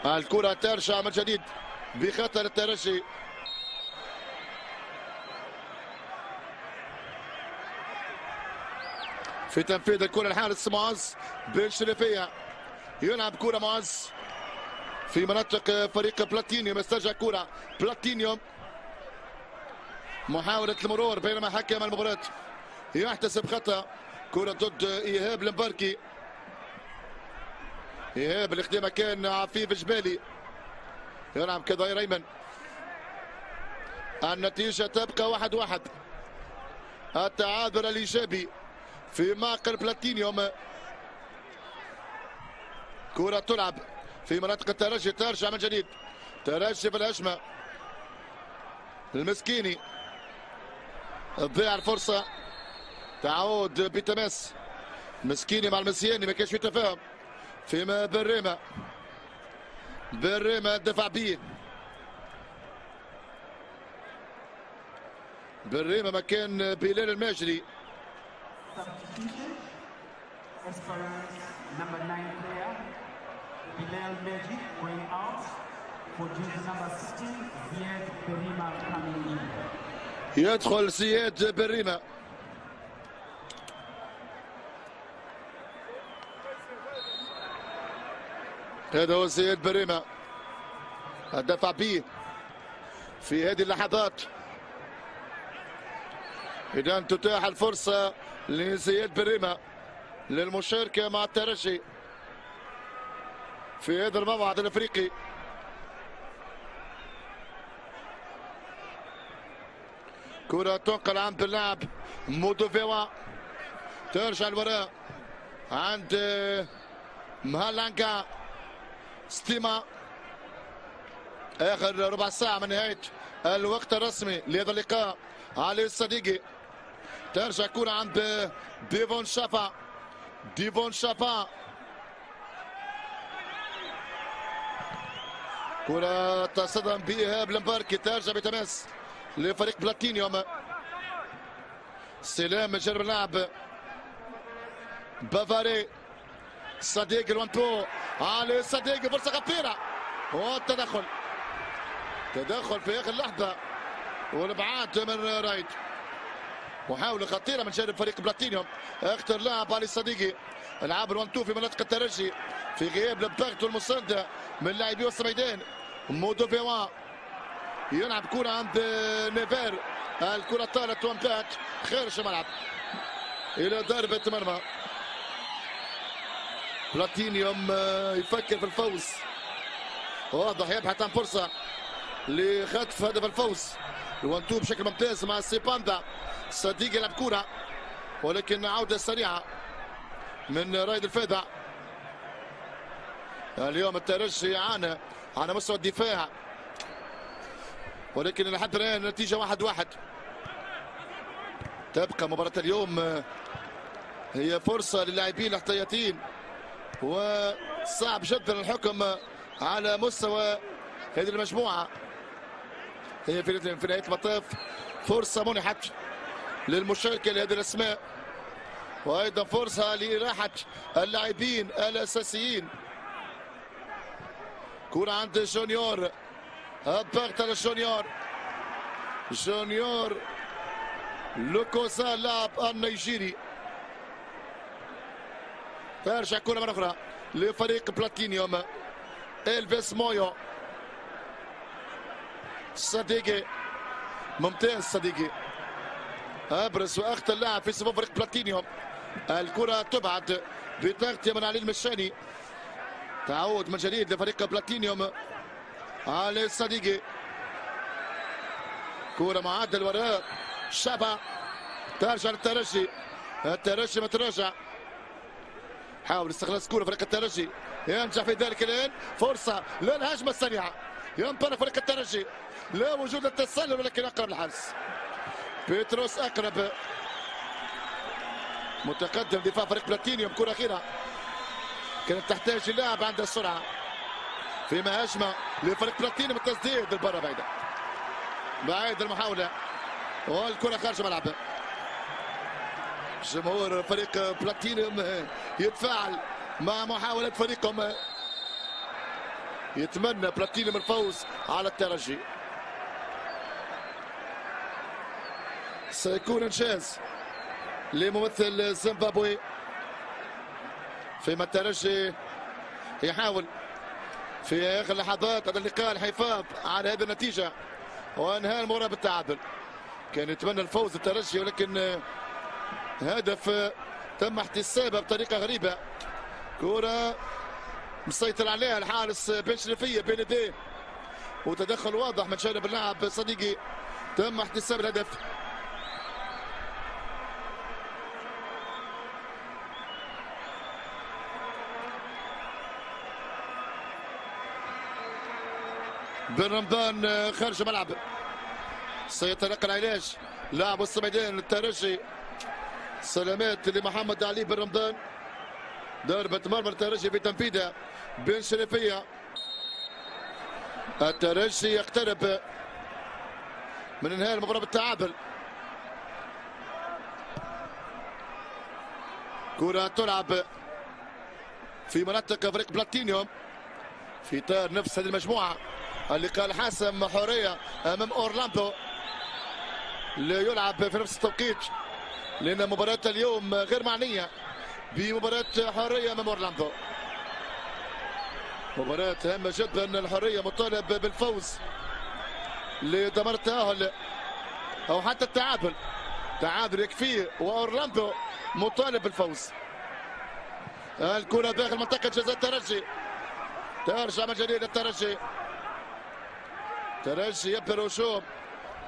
الكرة ترجع من جديد بخطأ للترجي في تنفيذ الكرة الحارس معز بن شريفية. يلعب كرة معز في مناطق فريق بلاتينيوم. استرجع كرة بلاتينيوم. محاولة المرور بينما حكم المباراة. يحتسب خطأ. كرة ضد إيهاب المباركي إيهاب اللي خدمه كان عفيف جبالي. يلعب كظهير أيمن النتيجة تبقى واحد واحد. التعادل الإيجابي في معقل بلاتينيوم. كرة تلعب في مناطق الترجي ترجع من جديد. ترجي في الهجمة المسكيني. تضيع الفرصة. تعود بتماس مسكيني مع المسياني ما كانش في تفاهم. فيما بالريمة بالريمة دفع بيه. بالريمة مكان بلال الماجري. Bilal Meji going out for jersey number 16, Ziad Berima coming in. يدخل زياد بالريمة هذا هو زياد بريمة. الدفع به في هذه اللحظات. إذا تتاح الفرصة لزياد بريمة للمشاركة مع الترجي. في هذا الموعد الأفريقي. كرة تنقل عند اللاعب مودوفيوا. ترجع الوراء عند مهالانكا ستيما. آخر ربع ساعة من نهاية الوقت الرسمي لهذا اللقاء. علي الصديقي. ترجع كرة عند ديفون شافا. ديفون شافا. كرة تصدم بإيهاب لمباركي ترجع بتماس لفريق بلاتينيوم استلام من جانب اللاعب بافاري. صديق ال one-two علي صديق فرصة خطيرة. والتدخل. تدخل في آخر لحظة. والابعاد من رايد. محاولة خطيرة من جانب فريق بلاتينيوم اختر لاعب علي صديقي. العاب ال one-two في مناطق الترجي في غياب الضغط والمساندة من لاعبي وسط الميدان مودو فيوا يلعب كرة عند نيفير الكرة طالت وانتهت خارج الملعب. إلى ضربة مرمى. بلاتينيوم يفكر في الفوز. واضح يبحث عن فرصة لخطف هدف الفوز. الوانتو بشكل ممتاز مع سيباندا. صديق يلعب كرة ولكن عودة سريعة. من رايد الفادع اليوم الترجي يعانى على مستوى الدفاع. ولكن لحد الآن النتيجة واحد واحد. تبقى مباراة اليوم هي فرصة للاعبين الاحتياطيين. وصعب جدا الحكم على مستوى هذه المجموعة. هي في نهاية المطاف. فرصة منحت للمشاركة لهذه الأسماء. وأيضا فرصة لراحة اللاعبين الأساسيين. كرة عند جونيور ضغط على جونيور. جونيور لوكوسا اللاعب النيجيري. ترجع كرة مرة أخرى لفريق بلاتينيوم. إلفيس مويو. صديقي ممتاز صديقي. أبرز وأخطر اللاعب في صفوف فريق بلاتينيوم. الكرة تبعد بتغطية من علي المشاني. تعود من جديد لفريق بلاتينيوم. علي الصديقي. كرة معدل وراء شابا ترجع للترجي. الترجي متراجع. حاول استخلاص كرة فريق الترجي. ينجح في ذلك الآن. فرصة للهجمة السريعة. ينطلق فريق الترجي. لا وجود للتسلل ولكن أقرب الحارس. بيتروس أقرب. متقدم دفاع فريق بلاتينيوم كرة أخيرة. كانت تحتاج اللاعب عند السرعة. فيما هجمة لفريق بلاتينيوم التسديد البرة بعيدة. بعيد المحاولة. والكرة خارج الملعب. جمهور فريق بلاتينيوم يتفاعل مع محاولة فريقهم. يتمنى بلاتينيوم الفوز على الترجي. سيكون إنجاز. لممثل زيمبابوي. فيما الترجي يحاول في آخر لحظات هذا اللقاء الحفاظ على هذه النتيجة. وانهاء المباراة بالتعادل. كان يتمنى الفوز الترجي ولكن هدف تم احتسابه بطريقة غريبة. كرة مسيطر عليها الحارس بن شريفية بين يديه. وتدخل واضح من جانب اللاعب صديقي. تم احتساب الهدف. بن رمضان خارج الملعب. سيتلقى العلاج لاعب الصميدين الترجي سلامات لمحمد علي بن رمضان. ضربة مرمى الترجي في تنفيذها. بن شريفية. الترجي يقترب من انهاء المباراة بالتعادل. كرة تلعب في منطقة فريق بلاتينيوم في اطار نفس هذه المجموعة. اللقاء الحاسم حوريا أمام اورلاندو ليلعب في نفس التوقيت لأن مباراة اليوم غير معنية بمباراة حرية أمام اورلاندو مباراة هامة جدا الحرية مطالب بالفوز لضمان التأهل أو حتى التعادل. تعادل يكفيه واورلاندو مطالب بالفوز. الكرة داخل منطقة جزاء الترجي. ترجع من جديد الترجي. ترجي يبدأ الهجوم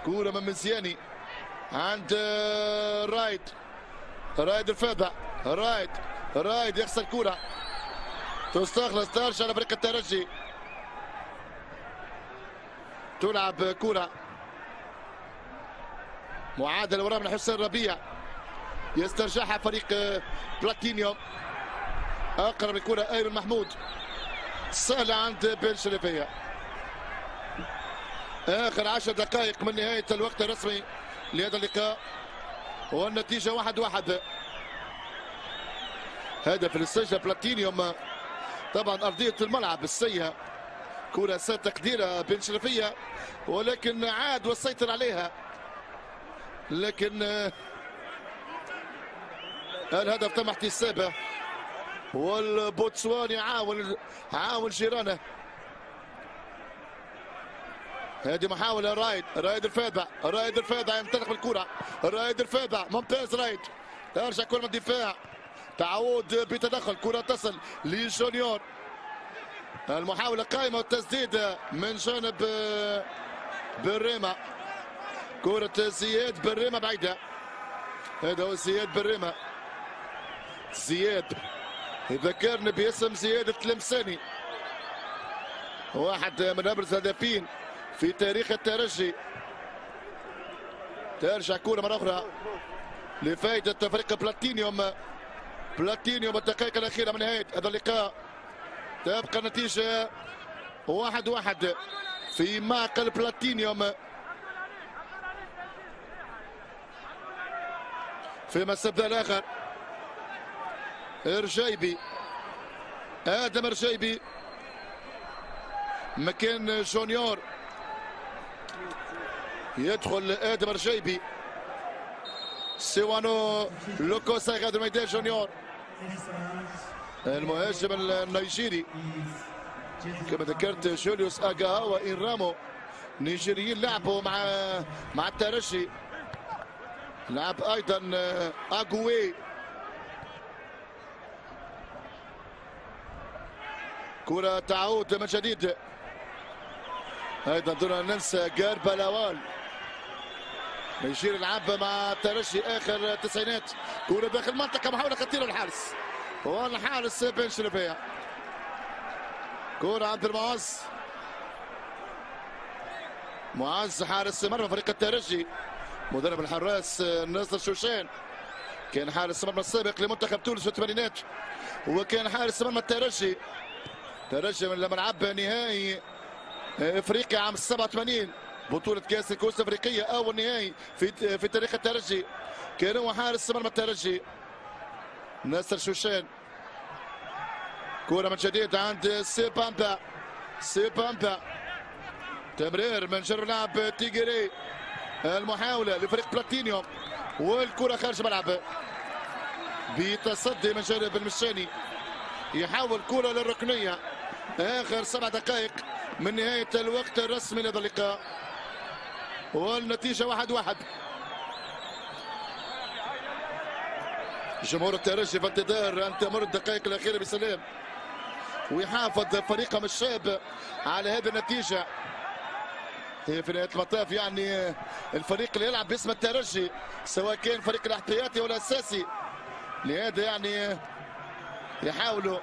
كرة من مزياني عند رايد رايد الفابع رايد رايد يخسر كرة تستخلص ترجع لفريق الترجي تلعب كرة معادلة وراء من حسين ربيع. يسترجعها فريق بلاتينيوم أقرب الكرة أيمن محمود. سهلة عند بن شريفية. آخر عشر دقائق من نهاية الوقت الرسمي لهذا اللقاء. والنتيجة واحد واحد. هدف للسجل بلاتينيوم طبعا أرضية الملعب السيئة. كرة سات تقديرها بن شرفية ولكن عاد والسيطر عليها. لكن الهدف تم احتسابه. والبوتسواني عاون عاون جيرانه. هذه محاولة رايد رايد الفادع رايد الفادع ينطلق بالكرة رايد الفادع ممتاز رايد. يرجع كرة من الدفاع. تعود بتدخل كرة تصل لجونيور. المحاولة قائمة والتسديد من جانب بريمة كرة زياد بريمة بعيدة. هذا هو زياد بريمة زياد يذكرني باسم زياد التلمساني. واحد من أبرز الهدافين. في تاريخ الترجي. ترجع كرة مرة أخرى. لفائدة فريق بلاتينيوم. بلاتينيوم الدقائق الأخيرة من نهاية هذا اللقاء. تبقى النتيجة واحد واحد في معقل بلاتينيوم. في استبدال الآخر. رجيبي آدم رجيبي مكان جونيور. يدخل آدم رجيبي سيوانو لوكوسا غادر الميدان جونيور. المهاجم النيجيري. كما ذكرت جوليوس اغا وإينرامو. نيجيريين لعبوا مع مع الترجي. لعب أيضا أغوي. كرة تعود من جديد. أيضا دون ننسى جاربا لاوال. يشير العب مع الترجي آخر التسعينات كرة داخل المنطقة محاولة خطيرة للحارس. والحارس بن شربية كرة عبد المعز. معز حارس مرمى فريق الترجي مدرب الحراس ناصر شوشان. كان حارس مرمى السابق لمنتخب تونس في الثمانينات. وكان حارس مرمى الترجي ترجي من لعب نهائي إفريقيا عام 87 بطولة كأس الكؤوس الأفريقية أول نهائي في في تاريخ الترجي. كان هو حارس مرمى الترجي. ناصر شوشان. كرة من جديد عند سي بامبا سي بامبا تمرير من جر لاعب تيجيري. المحاولة لفريق بلاتينيوم والكرة خارج الملعب. بتصدي من جانب المشاني. يحاول كرة للركنية. آخر سبع دقائق من نهاية الوقت الرسمي لهذا اللقاء. والنتيجة واحد واحد. جمهور الترجي في انتظار أن تمر الدقائق الأخيرة بسلام. ويحافظ فريقهم الشاب على هذه النتيجة. في نهاية المطاف يعني الفريق اللي يلعب باسم الترجي سواء كان فريق الاحتياطي ولا الأساسي. لهذا يعني يحاولوا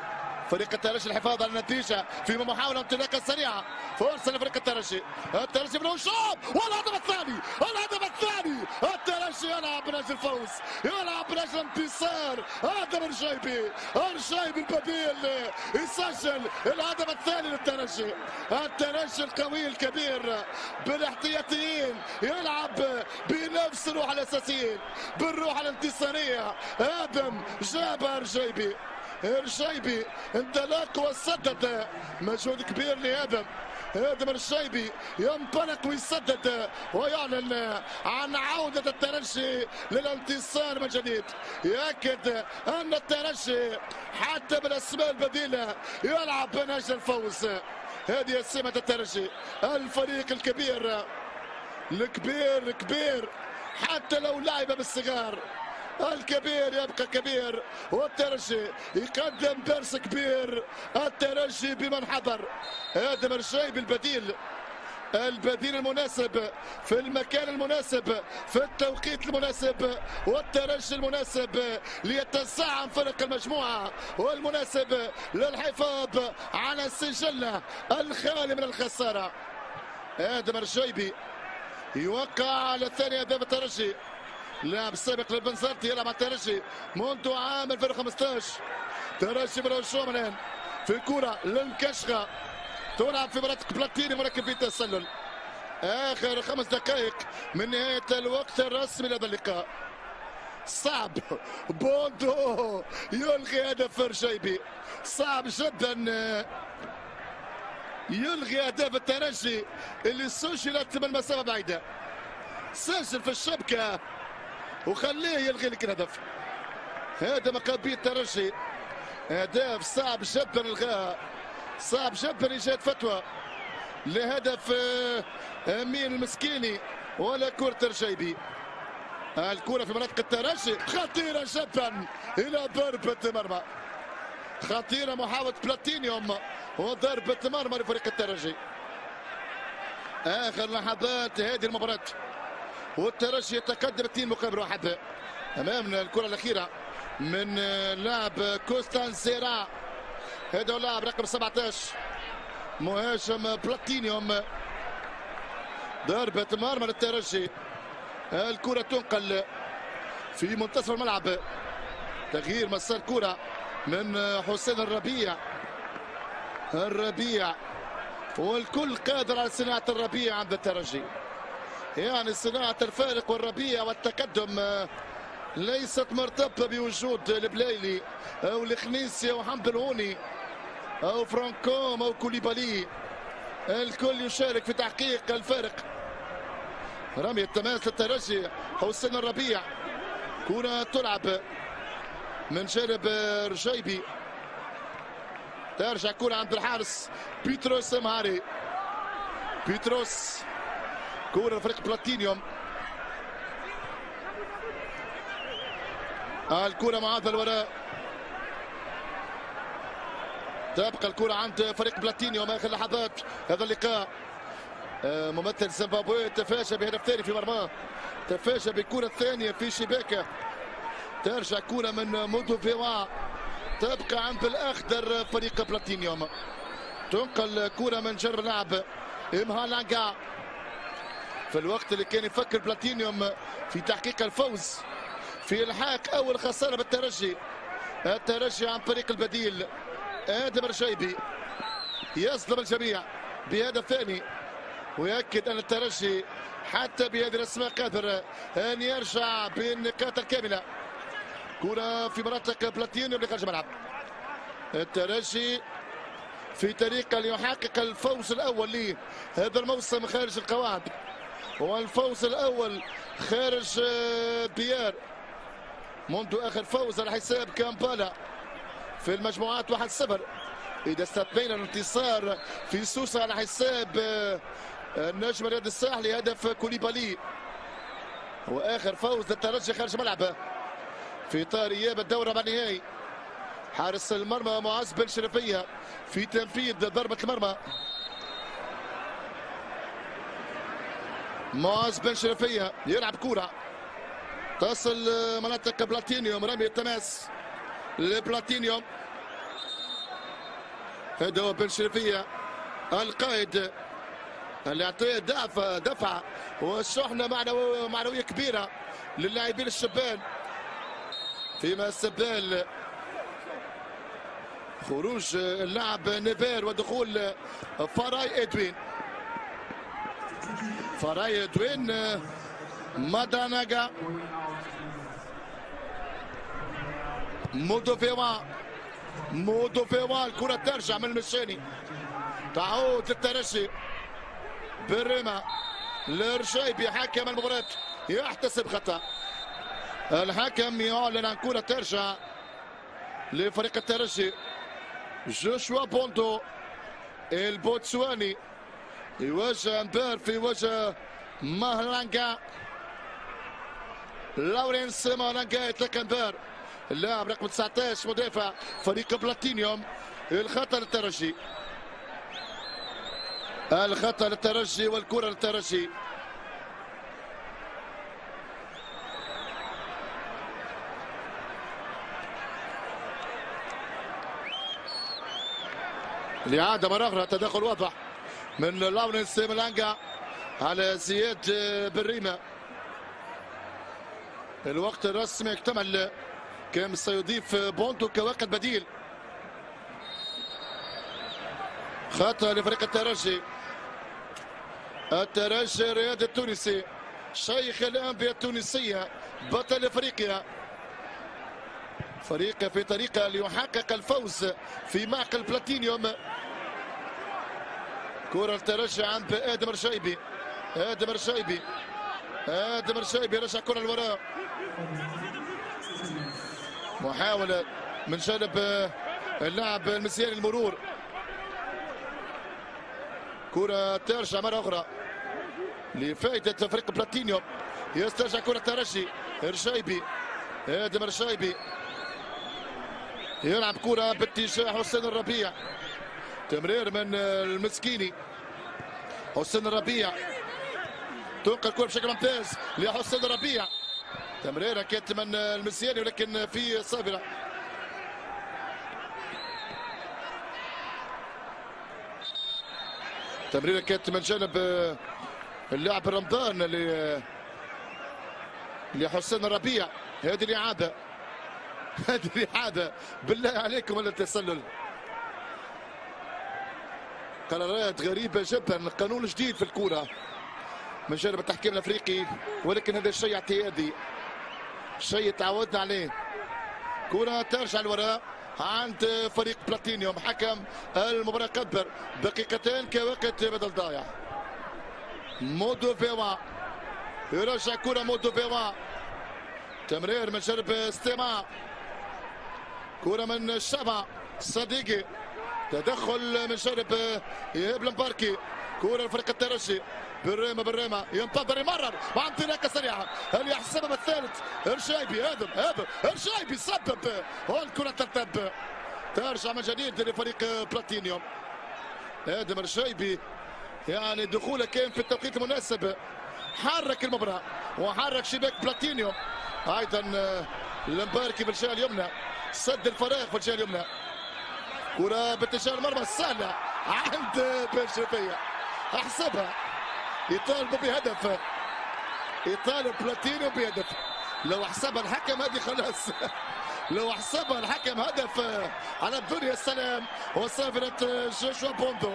فريق الترجي الحفاظ على النتيجة في محاولة انطلاقة سريعة. فرصة لفريق الترجي الترجي من شوط والهدف الثاني. الهدف الثاني. الترجي يلعب من أجل الفوز. يلعب من أجل انتصار هذا الرجيبي الرجيبي البديل. يسجل الهدف الثاني للترجي الترجي القوي الكبير بالاحتياطيين. يلعب بنفس الروح الأساسيين. بالروح الانتصارية. آدم جاب الرجيبي الشيبي انطلاق وسدد. مجهود كبير لآدم. آدم الشيبي ينطلق ويسدد ويعلن عن عودة الترجي للانتصار من جديد. يأكد أن الترجي حتى بالأسماء البديلة يلعب من أجل الفوز. هذه سمة الترجي الفريق الكبير. الكبير الكبير. حتى لو لعب بالصغار. الكبير يبقى كبير والترجي يقدم درس كبير الترجي بمن حضر. آدم الشيب البديل البديل المناسب في المكان المناسب في التوقيت المناسب والترجي المناسب ليتزعم فرق المجموعة والمناسب للحفاظ على السجل الخالي من الخسارة. آدم الشيبي يوقع على الثاني أهداف الترجي. لاعب السابق للبنزرتي يلعب مع الترجي. منذ عام 2015 ترجي من الشوملين في كرة للكشخة. تلعب في مرات بلاتيني ولكن في تسلل آخر خمس دقائق من نهاية الوقت الرسمي لهذا اللقاء. صعب. بوندو يلغي هدف رجيبي صعب جدا. يلغي اهداف الترجي اللي سجلت من مسافة بعيدة. سجل في الشبكة. وخليه يلغي لك الهدف. هذا مقابل الترجي أهداف صعب جدا الغاء صعب جدا إيجاد فتوى. لهدف آه، أمين المسكيني ولا كرة الجيبي. الكرة في مناطق الترجي. خطيرة جدا إلى ضربة مرمى خطيرة محاولة بلاتينيوم وضربة مرمى لفريق الترجي. آخر لحظات هذه المباراة. والترجي يتقدم اثنين مقابل واحد. امامنا الكرة الأخيرة من لاعب كوستان سيرا. هذا اللاعب رقم 17 مهاجم بلاتينيوم. ضربة مرمى للترجي الكرة تنقل في منتصف الملعب. تغيير مسار كرة من حسين الربيع. الربيع والكل قادر على صناعة الربيع عند الترجي. يعني صناعة الفارق والربيع والتقدم ليست مرتبطة بوجود البلايلي أو الخنيسي أو حمد الهوني أو فرانكوم أو كوليبالي. الكل يشارك في تحقيق الفارق. رمي التماس للترجي حسين الربيع. كرة تلعب من جانب رجيبي. ترجع كرة عند الحارس بيتروس مهاري. بيتروس كرة فريق بلاتينيوم. الكرة مع هذا الوراء. تبقى الكرة عند فريق بلاتينيوم آخر لحظات هذا اللقاء. آه، ممثل زيمبابوي تفاجأ بهدف ثاني في مرماه تفاجأ بالكرة الثانية في شباكه. ترجع كرة من مودو فيوا تبقى عند الأخضر فريق بلاتينيوم. تنقل كرة من جرب لعب إمهالانجا في الوقت اللي كان يفكر بلاتينيوم في تحقيق الفوز في الحاق أول خسارة بالترجي. الترجي عن طريق البديل. آدم رشيبي يصدم الجميع بهدف ثاني. ويأكد أن الترجي حتى بهذه الأسماء قادر أن يرجع بالنقاط الكاملة. كرة في مناطق بلاتينيوم لخارج الملعب الترجي في طريقة ليحقق الفوز الأول لهذا الموسم خارج القواعد. والفوز الأول خارج بيار منذ آخر فوز على حساب كامبالا في المجموعات 1-0 إذا استثنينا الانتصار في سوسة على حساب النجم رياض الساحلي هدف كوليبالي. وآخر فوز للترجي خارج ملعبه في إطار إياب الدوري ربع النهائي. حارس المرمى معز بن شرفية في تنفيذ ضربة المرمى. معز بن شرفية يلعب كورة. تصل مناطق بلاتينيوم رمي التماس لبلاتينيوم. هذا هو بن شرفية القائد اللي اعطيه دفع دفعه وشحنه معنوية كبيرة للاعبين الشبان. فيما استبدال خروج اللاعب نيفير ودخول فراي إدوين. فراي ادوين ماداناغا مودوفيوا مودوفيوا الكرة ترجع من المشاني تعود للترجي بالرمى لرشيبي حكم المباراة يحتسب خطأ. الحكم يعلن عن كرة ترجع لفريق الترجي جوشوا بوندو البوتسواني يواجه امبير في وجه مهرانجا لورينس مهرانجا يتلقى امبير. اللاعب رقم 19 مدافع فريق بلاتينيوم. الخطأ للترجي. الخطأ للترجي والكرة للترجي. الإعادة مرة أخرى تدخل واضح. من لورنس ملانجا على زياد بريمة. الوقت الرسمي اكتمل كان سيضيف بوندو كوقت بديل. خطأ لفريق الترجي. الترجي الرياضي التونسي. شيخ الأندية التونسية بطل إفريقيا. فريق في طريقة ليحقق الفوز في معقل بلاتينيوم. كرة الترجي عند آدم رشايبي آدم رشايبي آدم رشايبي رجع كرة للوراء محاولة من جانب اللاعب المسياني المرور. كرة ترجع مرة أخرى لفائدة فريق بلاتينيوم يسترجع كرة الترجي. رشايبي آدم رشايبي يلعب كرة باتجاه حسين الربيع. تمرير من المسكيني حسين الربيع. تنقل الكرة بشكل ممتاز لحسين الربيع. تمريرة كانت من المسياني ولكن في صابرة. تمريرة كانت من جانب اللاعب رمضان لحسين الربيع. هذه الإعادة. هذه الإعادة. بالله عليكم التسلل. قرارات غريبة جدا قانون جديد في الكورة. من جانب التحكيم الأفريقي ولكن هذا الشيء اعتيادي. شيء تعودنا عليه. كرة ترجع لوراء عند فريق بلاتينيوم حكم المباراة كبر. دقيقتين كوقت بدل ضايع. مودو فيوا. يرجع كرة مودو فيوا. تمرير من جرب استماع. كرة من شبع صديقي. تدخل من جرب يهب باركي كرة الفريق الترجي. بالريمة بالريمة ينتظر يمرر مع انطلاقة سريعة. هل يحسبها الثالث؟ الشايبي هذا هذا. الشايبي سبب. والكرة ترتب ترجع من جديد لفريق بلاتينيوم. آدم الشايبي يعني دخوله كان في التوقيت المناسب. حرك المباراة. وحرك شباك بلاتينيوم. أيضا لمباركي بالجهه اليمنى. سد الفراغ في الجهة اليمنى. كرة باتجاه المرمى السهلة عند بن أحسبها. يطالبوا بهدف. يطالب بلاتينيوم بهدف. لو حسبها الحكم هذه خلاص. لو حسبها الحكم هدف على الدنيا. السلام. وصافرة جوشوا بوندو.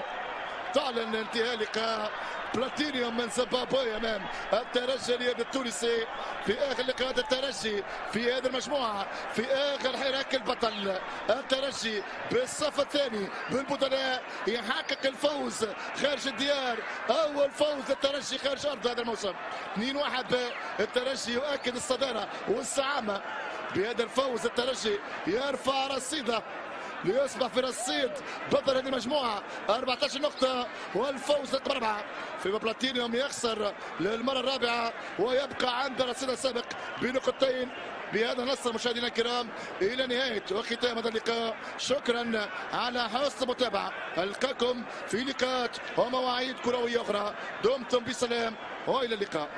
تعلن انتهاء لقاء بلاتينيوم من زيمبابوي أمام الترجي الرياضي التونسي في آخر لقاءات الترجي في هذه المجموعة في آخر حراك البطل. الترجي بالصف الثاني بالبدلاء يحقق الفوز خارج الديار. أول فوز الترجي خارج أرض هذا الموسم. 2-1 الترجي يؤكد الصدارة والسعامة. بهذا الفوز الترجي يرفع رصيده. ليصبح في رصيد بطل هذه المجموعة. 14 نقطة والفوز أربعة. في بلاتينيوم يخسر للمرة الرابعة ويبقى عند رصيد السابق بنقطتين بهذا نصر مشاهدينا الكرام إلى نهاية وختام هذا اللقاء. شكرا على حسن المتابعة. ألقاكم في لقاءات ومواعيد كروية أخرى. دمتم بسلام وإلى اللقاء.